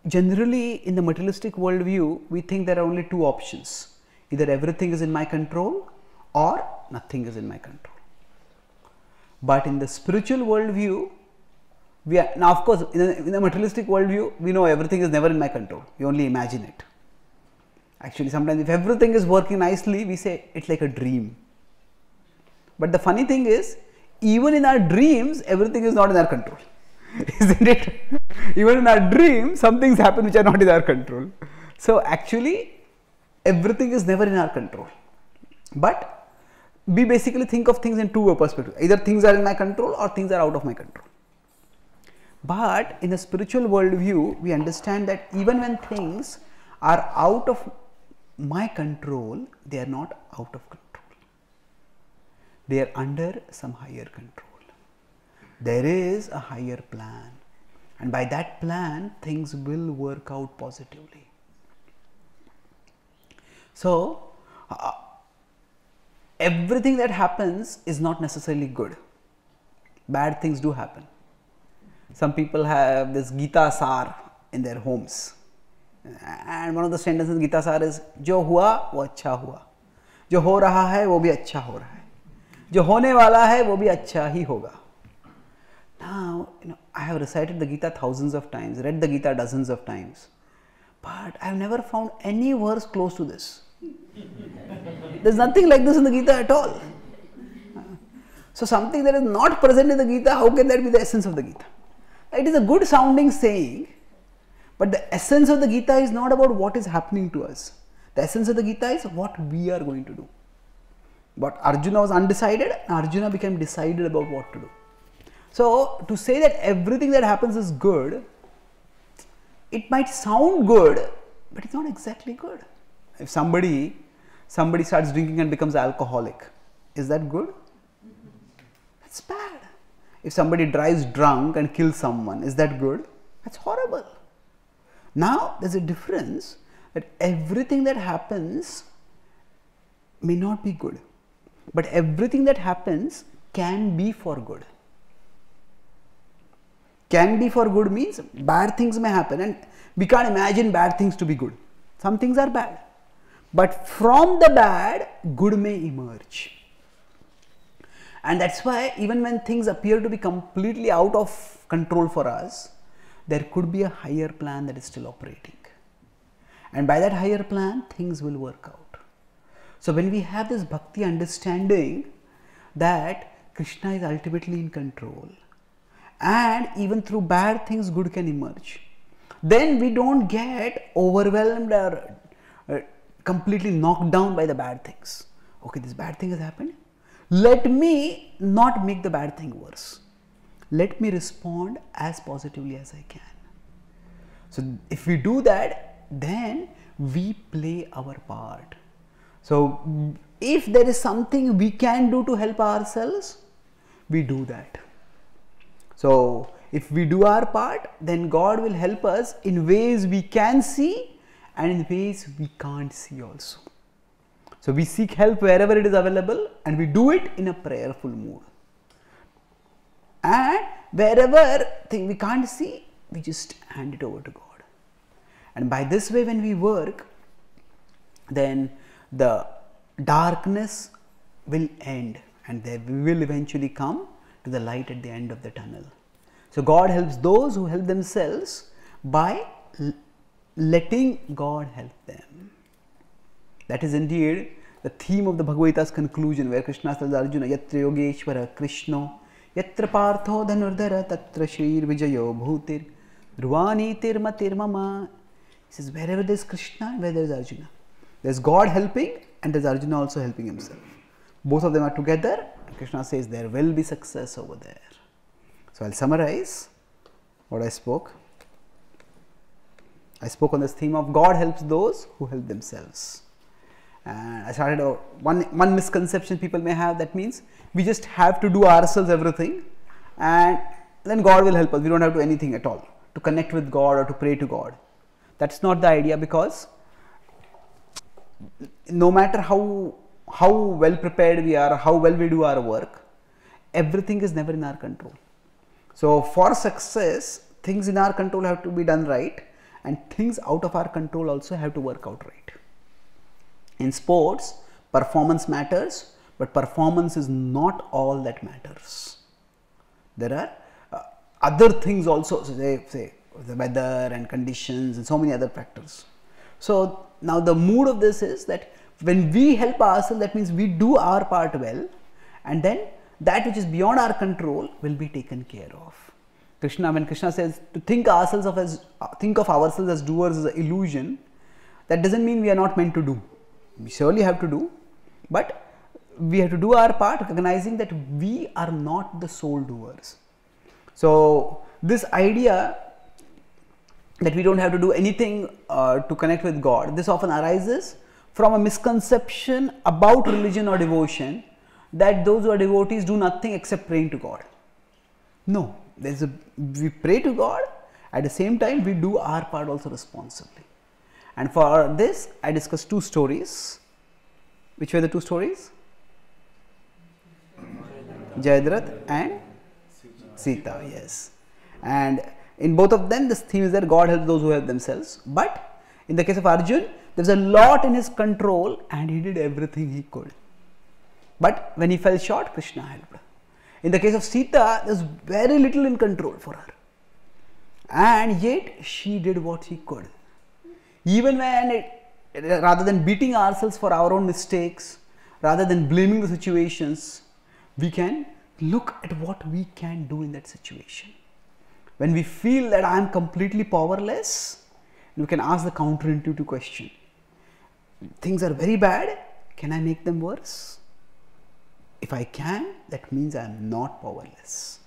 generally in the materialistic worldview we think there are only two options either everything is in my control or nothing is in my control but in the spiritual worldview we are now of course in a, in a materialistic worldview we know everything is never in my control we only imagine it actually sometimes if everything is working nicely we say it's like a dream but the funny thing is even in our dreams everything is not in our control [LAUGHS] isn't it? Even in our dream, some things happen which are not in our control. So, actually, everything is never in our control. But we basically think of things in two perspectives either things are in my control or things are out of my control. But in a spiritual worldview, we understand that even when things are out of my control, they are not out of control, they are under some higher control. There is a higher plan. And by that plan things will work out positively. So uh, everything that happens is not necessarily good. Bad things do happen some people have this gita sar in their homes and one of the sentences in gita sar is jo hua wo acha hua जो हो रहा है वो भी अच्छा हो रहा है जो होने वाला है वो भी अच्छा ही होगा now, you know, I have recited the Gita thousands of times, read the Gita dozens of times, but I have never found any verse close to this. There's nothing like this in the Gita at all. So, something that is not present in the Gita, how can that be the essence of the Gita? It is a good sounding saying, but the essence of the Gita is not about what is happening to us. The essence of the Gita is what we are going to do. But Arjuna was undecided, Arjuna became decided about what to do. So, to say that everything that happens is good, it might sound good, but it's not exactly good. If somebody somebody starts drinking and becomes alcoholic, is that good? That's bad. If somebody drives drunk and kills someone, is that good? That's horrible. Now, there's a difference that everything that happens may not be good, but everything that happens can be for good can be for good means bad things may happen and we can't imagine bad things to be good. Some things are bad. But from the bad, good may emerge. And that's why even when things appear to be completely out of control for us, there could be a higher plan that is still operating. And by that higher plan, things will work out. So when we have this bhakti understanding that Krishna is ultimately in control, and even through bad things good can emerge then we don't get overwhelmed or uh, completely knocked down by the bad things okay this bad thing has happened let me not make the bad thing worse. Let me respond as positively as i can. So if we do that then we play our part. So if there is something we can do to help ourselves we do that. So, if we do our part, then God will help us in ways we can see and in ways we can't see also. So, we seek help wherever it is available and we do it in a prayerful mood. And wherever thing we can't see, we just hand it over to God. And by this way, when we work, then the darkness will end and there we will eventually come to the light at the end of the tunnel. So, God helps those who help themselves by letting God help them. That is indeed the theme of the Bhagavad Gita's conclusion, where Krishna tells Arjuna, Yatra Yogeshwara Krishna, Yatra Partho Dhanurdhara, Tatra Shir Vijayo Bhutir, Dhruvani Tirma. He says, wherever there is Krishna, where there is Arjuna. There is God helping and there is Arjuna also helping himself. Both of them are together Krishna says there will be success over there. So, I will summarize what I spoke. I spoke on this theme of God helps those who help themselves. And I started out one, one misconception people may have that means we just have to do ourselves everything and then God will help us. We don't have to do anything at all to connect with God or to pray to God. That's not the idea because no matter how how well prepared we are, how well we do our work, everything is never in our control. So for success, things in our control have to be done right, and things out of our control also have to work out right. In sports, performance matters, but performance is not all that matters. There are uh, other things also, so say, say the weather and conditions and so many other factors. So now the mood of this is that when we help ourselves, that means we do our part well, and then that which is beyond our control will be taken care of. Krishna, when Krishna says to think ourselves of as uh, think of ourselves as doers is an illusion, that doesn't mean we are not meant to do. We surely have to do, but we have to do our part, recognizing that we are not the sole doers. So this idea that we don't have to do anything uh, to connect with God, this often arises from a misconception about religion or devotion that those who are devotees do nothing except praying to God. No, there's a we pray to God at the same time we do our part also responsibly. And for this, I discussed two stories. Which were the two stories? Jayadratha and Sita, yes. And in both of them, this theme is that God helps those who help themselves. But in the case of Arjun, there's a lot in his control and he did everything he could. But when he fell short, Krishna helped. In the case of Sita, there's very little in control for her. And yet she did what she could. Even when it, rather than beating ourselves for our own mistakes, rather than blaming the situations, we can look at what we can do in that situation. When we feel that I am completely powerless, we can ask the counterintuitive question Things are very bad, can I make them worse? If I can, that means I am not powerless.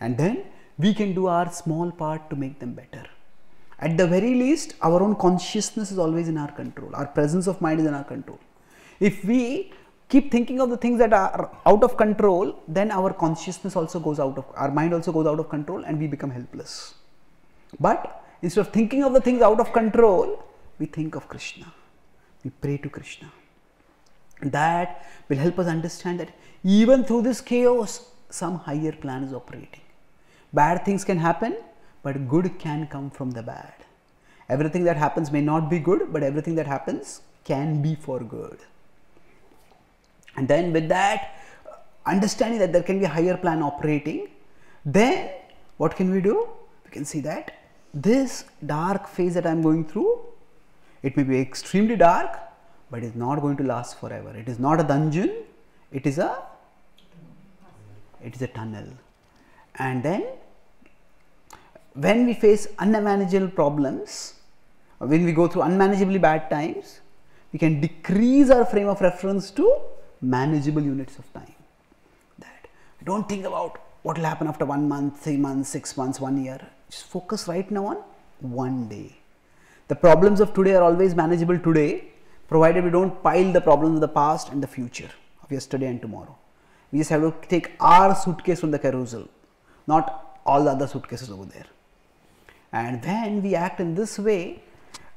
And then we can do our small part to make them better. At the very least, our own consciousness is always in our control. Our presence of mind is in our control. If we keep thinking of the things that are out of control, then our consciousness also goes out of, our mind also goes out of control and we become helpless. But instead of thinking of the things out of control, we think of Krishna. We pray to Krishna. That will help us understand that even through this chaos, some higher plan is operating. Bad things can happen, but good can come from the bad. Everything that happens may not be good, but everything that happens can be for good. And then, with that understanding that there can be a higher plan operating, then what can we do? We can see that this dark phase that I am going through, it may be extremely dark, but it is not going to last forever. It is not a dungeon, it is a it is a tunnel. And then when we face unmanageable problems, when we go through unmanageably bad times, we can decrease our frame of reference to manageable units of time. That don't think about what will happen after one month, three months, six months, one year. Just focus right now on one day. The problems of today are always manageable today, provided we don't pile the problems of the past and the future of yesterday and tomorrow. We just have to take our suitcase from the carousel, not all the other suitcases over there. And when we act in this way,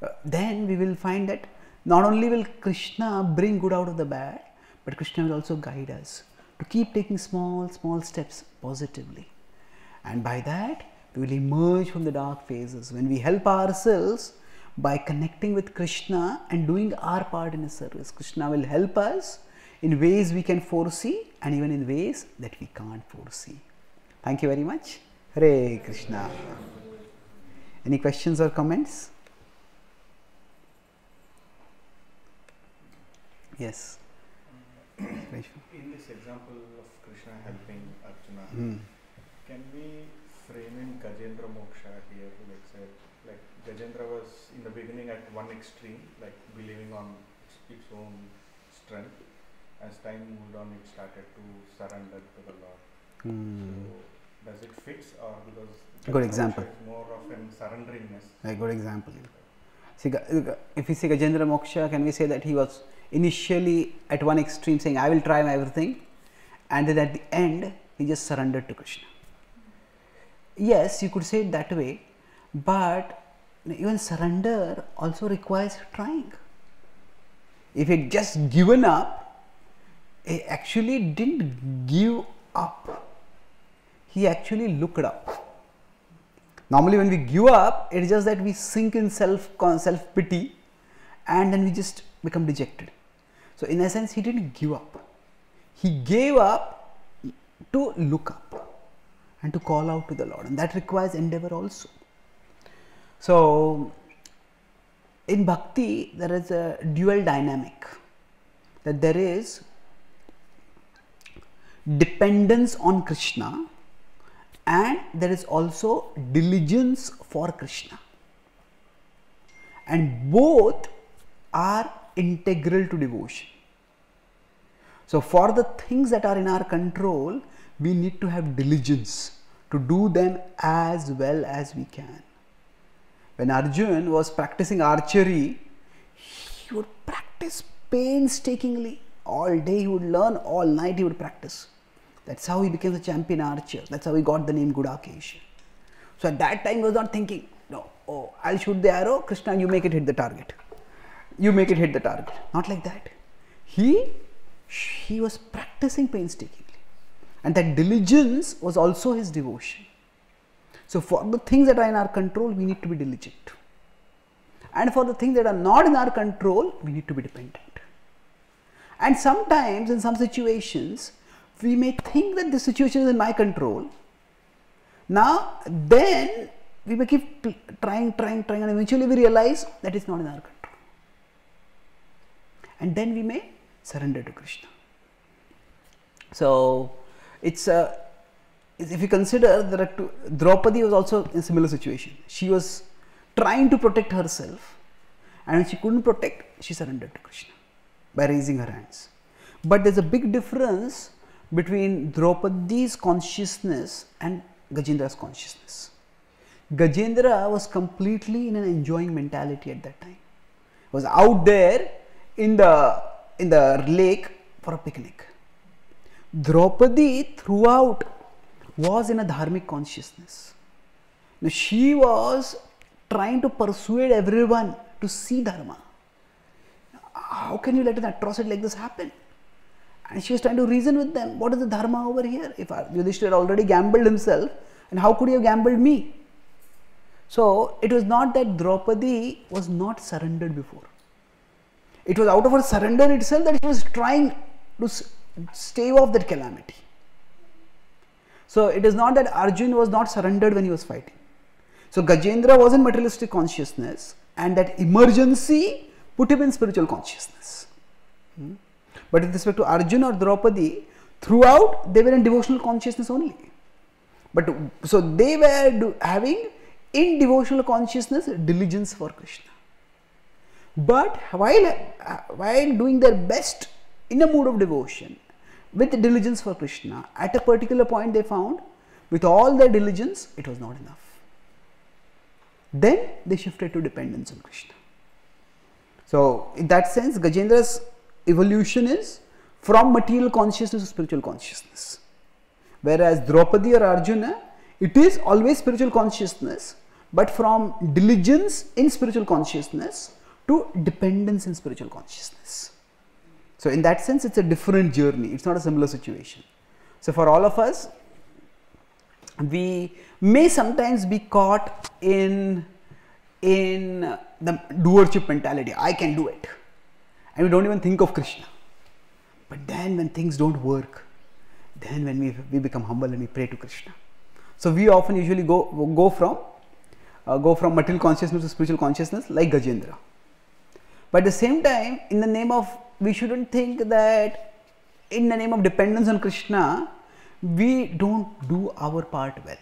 uh, then we will find that not only will Krishna bring good out of the bad, but Krishna will also guide us to keep taking small, small steps positively. And by that, we will emerge from the dark phases. When we help ourselves by connecting with Krishna and doing our part in His service, Krishna will help us in ways we can foresee and even in ways that we can't foresee. Thank you very much. Hare Krishna. Any questions or comments? Yes. In this example of Krishna helping Arjuna, Hmm. can we frame in Gajendra Moksha here? Like say, like Gajendra was in the beginning at one extreme, like believing on its, own strength. As time moved on, it started to surrender to the Lord. Hmm. So, does it fit or because Good example. More of an surrenderingness? A good example. See, if we say Gajendra Moksha, can we say that he was initially at one extreme saying, I will try everything, and then at the end, he just surrendered to Krishna. yes, you could say it that way, but even surrender also requires trying. If he had just given up, he actually didn't give up, he actually looked up. Normally, when we give up, it is just that we sink in self self pity and then we just become dejected. So, in essence, he didn't give up, he gave up to look up and to call out to the Lord, and that requires endeavor also. So, in bhakti, there is a dual dynamic that there is dependence on Krishna and there is also diligence for Krishna. And both are integral to devotion. So, for the things that are in our control, we need to have diligence to do them as well as we can. When Arjun was practicing archery, he would practice painstakingly. All day he would learn, all night he would practice. That's how he became the champion archer. That's how he got the name Gudakesh. So at that time he was not thinking, no, oh, I'll shoot the arrow, Krishna, you make it hit the target. You make it hit the target. Not like that. He, he was practicing painstakingly. And that diligence was also his devotion. So, for the things that are in our control, we need to be diligent. And for the things that are not in our control, we need to be dependent. And sometimes, in some situations, we may think that the situation is in my control. Now, then we may keep trying, trying, trying, and eventually we realize that it's not in our control. And then we may surrender to Krishna. So, it's a if you consider are two, Draupadi was also in a similar situation. She was trying to protect herself, and when she couldn't protect, she surrendered to Krishna by raising her hands. But there's a big difference between Draupadi's consciousness and Gajendra's consciousness. Gajendra was completely in an enjoying mentality at that time. He was out there in the in the lake for a picnic. Draupadi throughout was in a dharmic consciousness. Now she was trying to persuade everyone to see dharma. How can you let an atrocity like this happen? And she was trying to reason with them. What is the dharma over here? If Yudhishthira had already gambled himself, and how could he have gambled me? So it was not that Draupadi was not surrendered before. It was out of her surrender itself that she was trying to stave off that calamity. So it is not that Arjun was not surrendered when he was fighting. So Gajendra was in materialistic consciousness and that emergency put him in spiritual consciousness. Hmm? But with respect to Arjun or Draupadi, throughout they were in devotional consciousness only. But so they were do, having in devotional consciousness diligence for Krishna. But while, uh, while doing their best in a mood of devotion with diligence for Krishna, at a particular point they found with all their diligence it was not enough. Then they shifted to dependence on Krishna. So, in that sense, Gajendra's evolution is from material consciousness to spiritual consciousness. Whereas Draupadi or Arjuna, it is always spiritual consciousness, but from diligence in spiritual consciousness to dependence in spiritual consciousness. So, in that sense, it's a different journey, it's not a similar situation. So, for all of us, we may sometimes be caught in in the doership mentality i can do it and we don't even think of krishna. But then when things don't work then when we, we become humble and we pray to krishna. So we often usually go go from uh, go from material consciousness to spiritual consciousness like gajendra. But at the same time in the name of we shouldn't think that in the name of dependence on Krishna, we don't do our part well.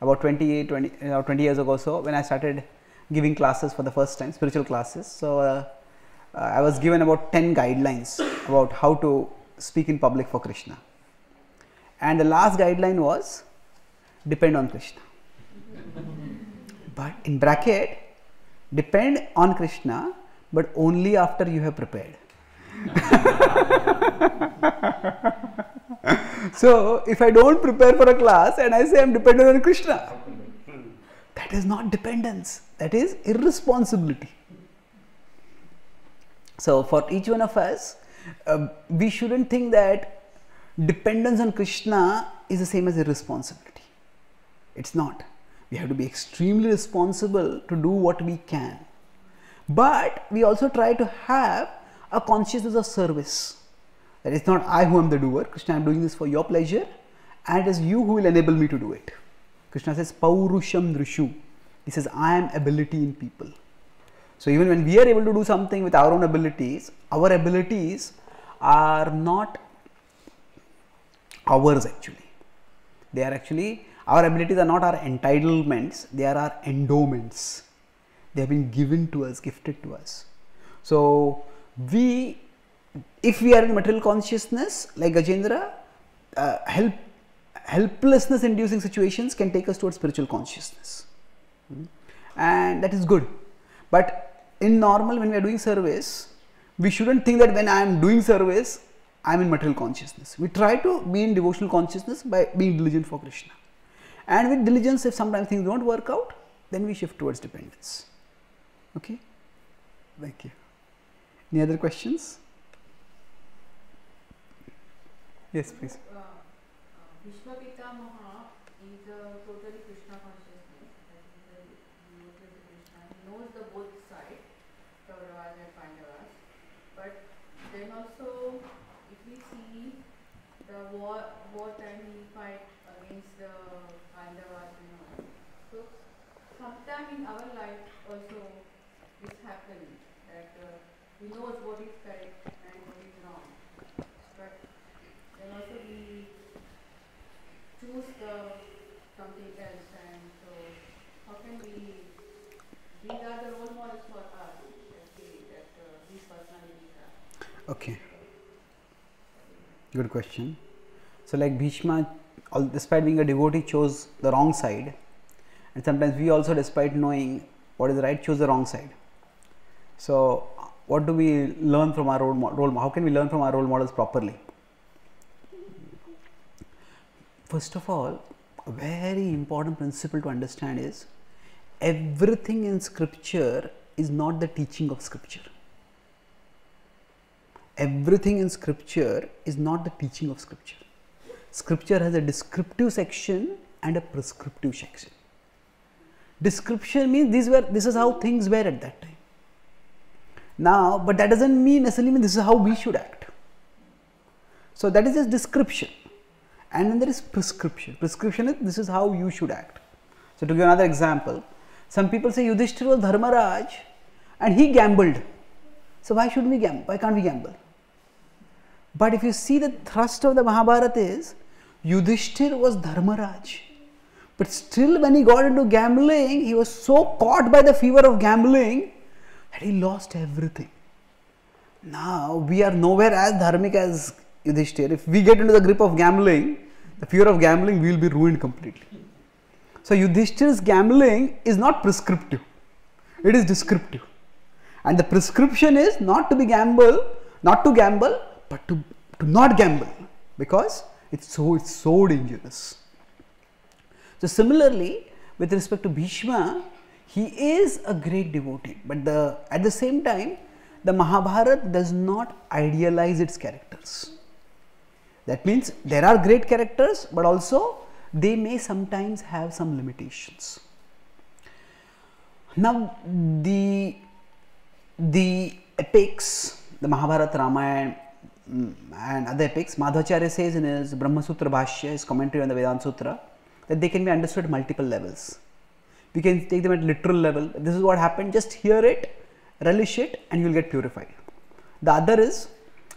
About 20, 20, uh, 20 years ago, so when I started giving classes for the first time, spiritual classes, so uh, uh, I was given about 10 guidelines about how to speak in public for Krishna. And the last guideline was depend on Krishna. but in bracket, depend on Krishna but only after you have prepared. [LAUGHS] so if I don't prepare for a class and I say I'm dependent on Krishna, that is not dependence, that is irresponsibility. So for each one of us, uh, we shouldn't think that dependence on Krishna is the same as irresponsibility. It's not. We have to be extremely responsible to do what we can. But we also try to have a consciousness of service. That it's not I who am the doer, Krishna, I'm doing this for your pleasure, and it is you who will enable me to do it. Krishna says, Paurusham Nrishu. He says, I am ability in people. So even when we are able to do something with our own abilities, our abilities are not ours actually. They are actually, our abilities are not our entitlements, they are our endowments. They have been given to us, gifted to us. So we, if we are in material consciousness, like Gajendra, uh, help, helplessness inducing situations can take us towards spiritual consciousness. Hmm? And that is good. But in normal, when we are doing service, we shouldn't think that when I am doing service, I am in material consciousness. We try to be in devotional consciousness by being diligent for Krishna. And with diligence, if sometimes things don't work out, then we shift towards dependence. Okay? Thank you. Any other questions? Yes, please. Uh, uh, Bhishma Pitamaha is a totally Krishna consciousness. That is the devoted to Krishna. He knows the both sides, Kauravas and Pandavas. But then also, if we see the war, war time he fight against the Pandavas and all. So, sometime in our life also this happens that uh, he knows what is correct and what is wrong. But then also we choose the something else and so how can we these are the role models for us actually that uh, these personalities are. Okay. Good question. So, like Bhishma, despite being a devotee, chose the wrong side, and sometimes we also, despite knowing what is right, choose the wrong side. So, what do we learn from our role, role How can we learn from our role models properly? First of all, a very important principle to understand is everything in scripture is not the teaching of scripture. Everything in scripture is not the teaching of scripture. Scripture has a descriptive section and a prescriptive section. Description means these were this is how things were at that time. Now, but that doesn't mean necessarily mean this is how we should act. So that is just description. And then there is prescription. Prescription is this is how you should act. So to give another example, some people say Yudhishthira was Dharmaraj and he gambled. So why should we gamble? Why can't we gamble? But if you see the thrust of the Mahabharata is Yudhishthir was Dharmaraj. But still when he got into gambling, he was so caught by the fever of gambling that he lost everything. Now we are nowhere as dharmic as Yudhishthir. If we get into the grip of gambling, the fear of gambling, we will be ruined completely. So Yudhishthir's gambling is not prescriptive, it is descriptive. And the prescription is not to be gamble, not to gamble, but to, to not gamble because it's so it's so dangerous. So similarly, with respect to Bhishma, he is a great devotee, but the at the same time, the Mahabharata does not idealize its characters. That means there are great characters, but also they may sometimes have some limitations. Now, the the epics, the Mahabharata, Ramayana, and other epics, Madhvacharya says in his Brahma Sutra Bhashya, his commentary on the Vedanta Sutra, that they can be understood at multiple levels. We can take them at literal level. This is what happened. Just hear it, relish it, and you will get purified. The other is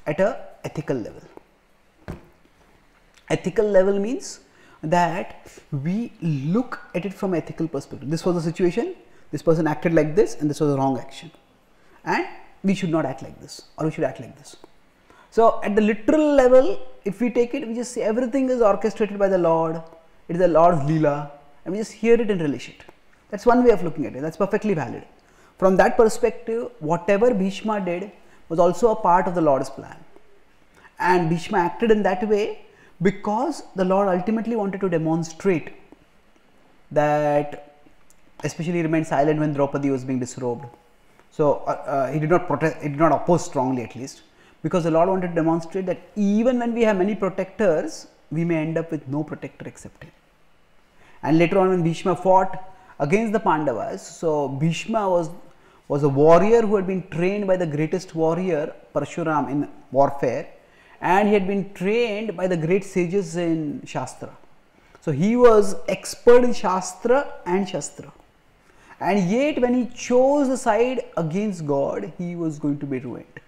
at a ethical level. Ethical level means that we look at it from ethical perspective. This was the situation. This person acted like this, and this was a wrong action, and we should not act like this, or we should act like this. So, at the literal level, if we take it, we just say everything is orchestrated by the Lord. It is the Lord's Leela, and we just hear it and relish it. That's one way of looking at it. That's perfectly valid. From that perspective, whatever Bhishma did was also a part of the Lord's plan. And Bhishma acted in that way, because the Lord ultimately wanted to demonstrate that, especially remained silent when Draupadi was being disrobed. So uh, uh, he did not protest, he did not oppose strongly at least, because the Lord wanted to demonstrate that even when we have many protectors, we may end up with no protector except him. And later on, when Bhishma fought against the Pandavas, so Bhishma was was a warrior who had been trained by the greatest warrior Parshuram in warfare, and he had been trained by the great sages in Shastra. So he was expert in Shastra and Shastra. And yet, when he chose the side against God, he was going to be ruined.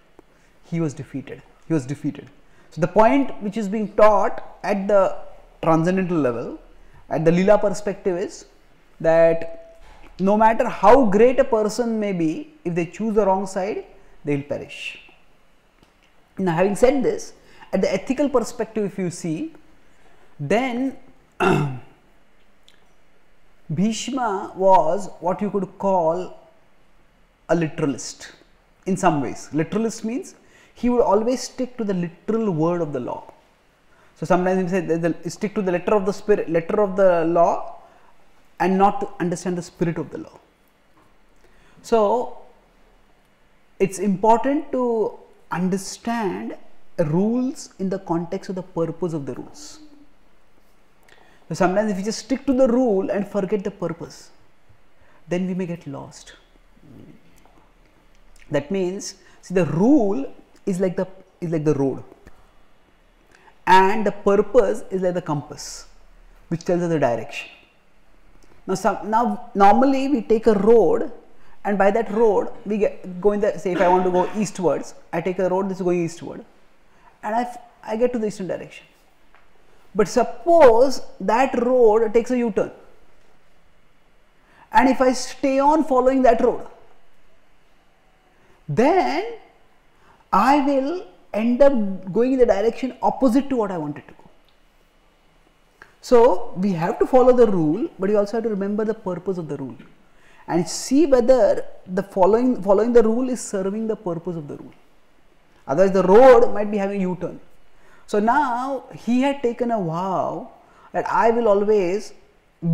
He was defeated. He was defeated. So, the point which is being taught at the transcendental level, at the Lila perspective, is that no matter how great a person may be, if they choose the wrong side, they will perish. Now, having said this, at the ethical perspective, if you see, then [CLEARS THROAT] Bhishma was what you could call a literalist in some ways. Literalist means he would always stick to the literal word of the law. So sometimes he said stick to the letter of the spirit, letter of the law, and not to understand the spirit of the law. So it's important to understand rules in the context of the purpose of the rules. So sometimes if we just stick to the rule and forget the purpose, then we may get lost. That means, see the rule is like the is like the road, and the purpose is like the compass, which tells us the direction. Now, some, now normally we take a road, and by that road we get go in the say if I want to go eastwards, I take a road this is going eastward, and I I get to the eastern direction. But suppose that road takes a U-turn and if I stay on following that road, then I will end up going in the direction opposite to what I wanted to go. So we have to follow the rule, but you also have to remember the purpose of the rule and see whether the following following the rule is serving the purpose of the rule. Otherwise, the road might be having U-turn so now he had taken a vow that I will always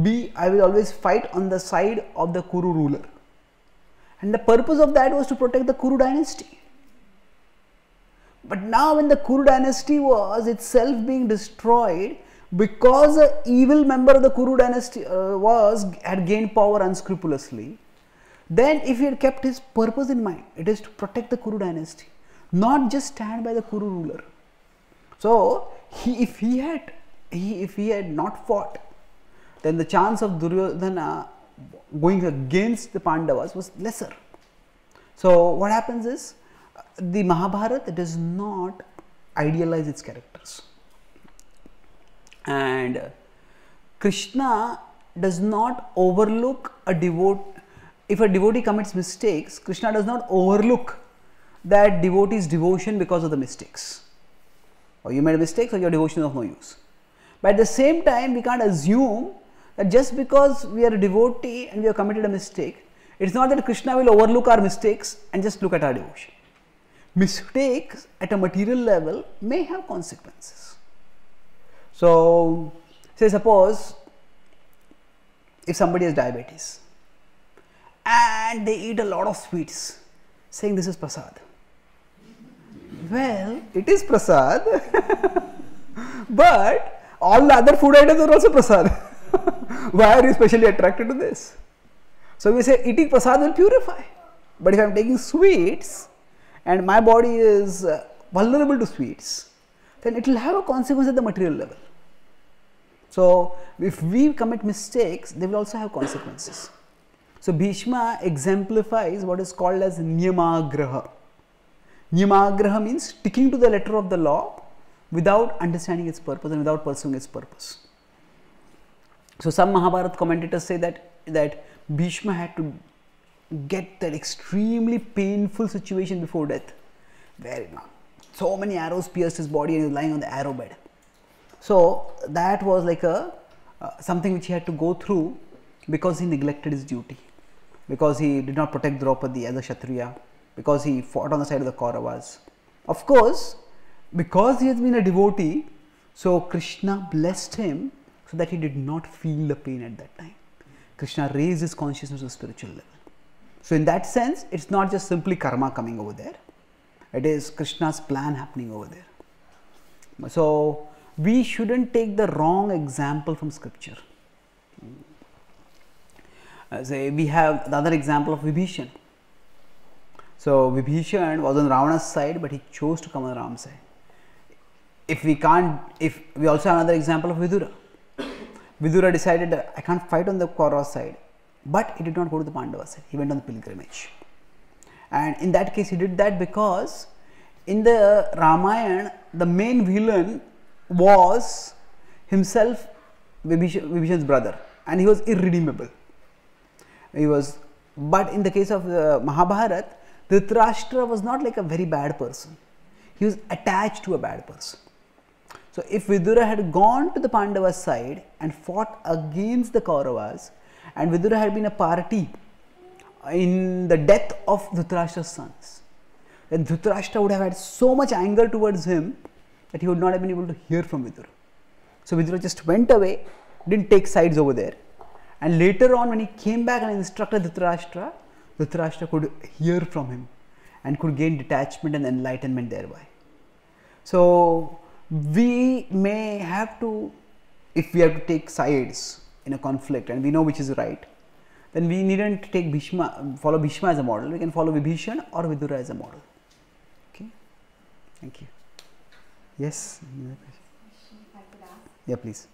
be, I will always fight on the side of the Kuru ruler. And the purpose of that was to protect the Kuru dynasty. But now, when the Kuru dynasty was itself being destroyed because an evil member of the Kuru dynasty uh, was had gained power unscrupulously, then if he had kept his purpose in mind, it is to protect the Kuru dynasty, not just stand by the Kuru ruler. So he, if he had he, if he had not fought, then the chance of Duryodhana going against the Pandavas was lesser. So what happens is the Mahabharata does not idealize its characters, and Krishna does not overlook a devote. If a devotee commits mistakes, Krishna does not overlook that devotee's devotion because of the mistakes or you made a mistake, so your devotion is of no use. But at the same time, we can't assume that just because we are a devotee and we have committed a mistake, it's not that Krishna will overlook our mistakes and just look at our devotion. Mistakes at a material level may have consequences. So, say suppose if somebody has diabetes and they eat a lot of sweets, saying this is prasad well, it is prasad, [LAUGHS] but all the other food items are also prasad. [LAUGHS] Why are you specially attracted to this? So we say eating prasad will purify. But if I am taking sweets and my body is uh, vulnerable to sweets, then it will have a consequence at the material level. So if we commit mistakes, they will also have consequences. So Bhishma exemplifies what is called as Niyamagraha. Niyamagraha means sticking to the letter of the law without understanding its purpose and without pursuing its purpose. So some Mahabharata commentators say that that Bhishma had to get that extremely painful situation before death, where so many arrows pierced his body and he was lying on the arrow bed. So that was like a uh, something which he had to go through because he neglected his duty, because he did not protect Draupadi as a Kshatriya, because he fought on the side of the Kauravas. Of course, because he has been a devotee, So Krishna blessed him so that he did not feel the pain at that time. Krishna raised his consciousness to spiritual level. So, in that sense, it's not just simply karma coming over there, it is Krishna's plan happening over there. So, we shouldn't take the wrong example from scripture. Uh, say we have the other example of Vibhishan. So, Vibhishan was on Ravana's side, but he chose to come on Ram's side. If we can't, if we also have another example of Vidura. Vidura decided I can't fight on the Kaurava side, but he did not go to the Pandava side. He went on the pilgrimage. And in that case, he did that because in the Ramayana, the main villain was himself Vibhishan, Vibhishan's brother, and he was irredeemable. He was, but in the case of uh, the Mahabharata, Dhritarashtra was not like a very bad person. He was attached to a bad person. So, if Vidura had gone to the Pandava side and fought against the Kauravas, and Vidura had been a party in the death of Dhritarashtra's sons, then Dhritarashtra would have had so much anger towards him that he would not have been able to hear from Vidura. So, Vidura just went away, didn't take sides over there. And later on, when he came back and instructed Dhritarashtra, Dhritarashtra could hear from him and could gain detachment and enlightenment thereby. So, we may have to, if we have to take sides in a conflict and we know which is right, then we needn't take Bhishma, follow Bhishma as a model. We can follow Vibhishan or Vidura as a model. Okay, thank you. Yes, yeah, please.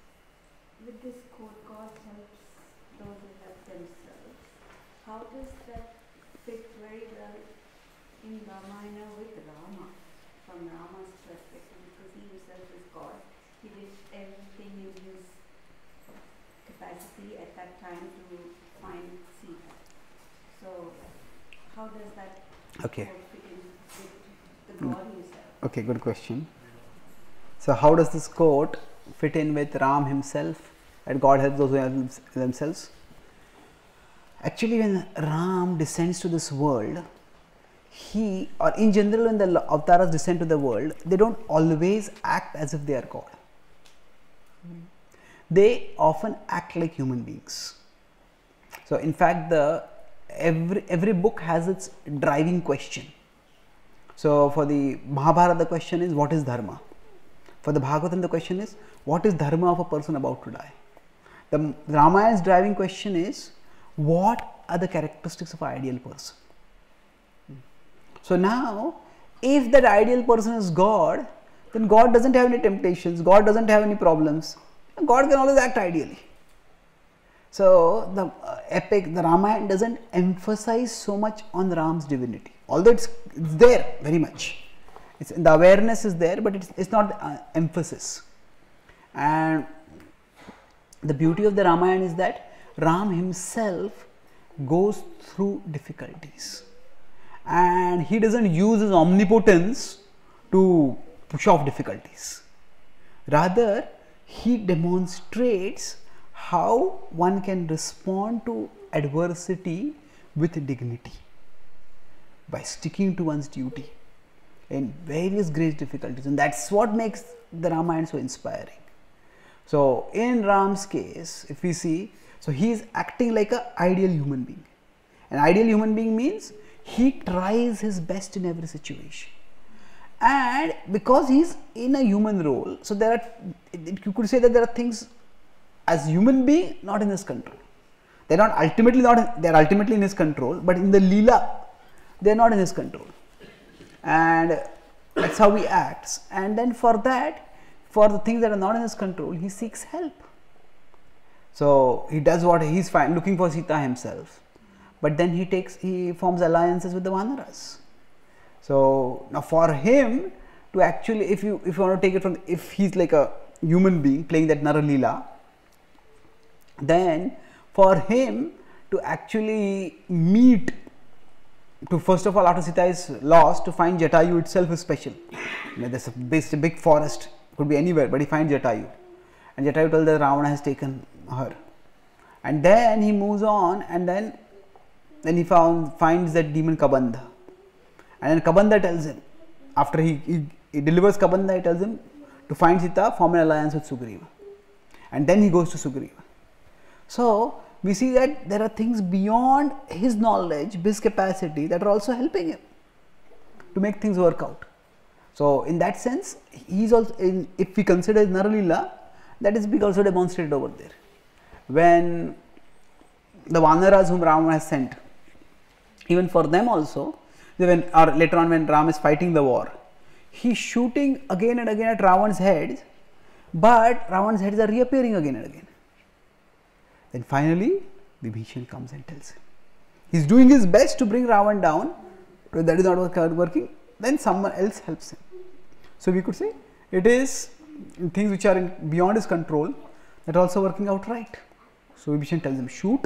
With this quote, God helps those who help themselves. How does that fit very well in Ramayana with Rama, from Rama's perspective? Because he himself is God. He did everything capacity at that time to find Sita. So, how does that Okay. fit in with the mm. God himself? Okay, good question. So, how does this quote fit in with Ram himself? and God helps those who help themselves. Actually, when Ram descends to this world, he or in general, when the avatars descend to the world, they don't always act as if they are God. Hmm. They often act like human beings. So, in fact, the every every book has its driving question. So, for the Mahabharata, the question is what is dharma? For the Bhagavatam, the question is what is dharma of a person about to die? The Ramayana's driving question is what are the characteristics of an ideal person? So, now if that ideal person is God, then God doesn't have any temptations, God doesn't have any problems, God can always act ideally. So the uh, epic, the Ramayana doesn't emphasize so much on Ram's divinity, although it's, it's there very much. It's, the awareness is there, but it's, it's not uh, emphasis. And the beauty of the Ramayana is that Ram himself goes through difficulties, and he doesn't use his omnipotence to push off difficulties. Rather, he demonstrates how one can respond to adversity with dignity by sticking to one's duty in various great difficulties, and that's what makes the Ramayana so inspiring. So, in Ram's case, if we see, so he is acting like an ideal human being. An ideal human being means he tries his best in every situation and because he's in a human role so there are you could say that there are things as human being not in his control. They're not ultimately not they're ultimately in his control but in the leela they're not in his control. And that's how he acts. And then for that for the things that are not in his control he seeks help. So he does what he's fine looking for sita himself. But then he takes he forms alliances with the vanaras so now for him to actually, if you if you want to take it from if he's like a human being playing that Naralila, then for him to actually meet to first of all after Sita is lost to find Jatayu itself is special. There's a big, a big forest could be anywhere, but he finds Jatayu, and Jatayu tells that Ravana has taken her, and then he moves on, and then then he found finds that demon Kabandha and then Kabandha tells him, after he, he, he delivers Kabandha, he tells him to find Sita, form an alliance with Sugriva. And then he goes to Sugriva. So, we see that there are things beyond his knowledge, his capacity that are also helping him to make things work out. So, in that sense, he is also, in, if we consider Naralila, that is being also demonstrated over there. When the Vanaras whom Rama has sent, even for them also, when, or later on when Ram is fighting the war, he is shooting again and again at Ravan's heads, but Ravan's heads are reappearing again and again. Then finally, Vibhishan comes and tells him. He is doing his best to bring Ravan down, but that is not uh, working, then someone else helps him. So we could say it is things which are in, beyond his control that are also working out right. So Vibhishan tells him, shoot,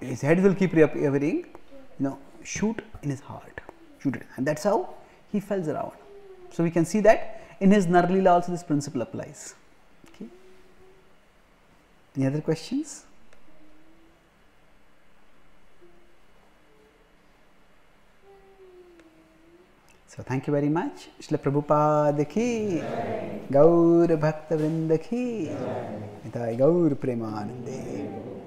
his head will keep reappearing, you know, shoot in his heart, shoot. And that's how he fells Ravan. So we can see that in his Narlila also this principle applies. Okay. Any other questions? So thank you very much. Shri Prabhupada ki, Gaur Bhakta Vrinda ki, Nitai Gaur Premanande.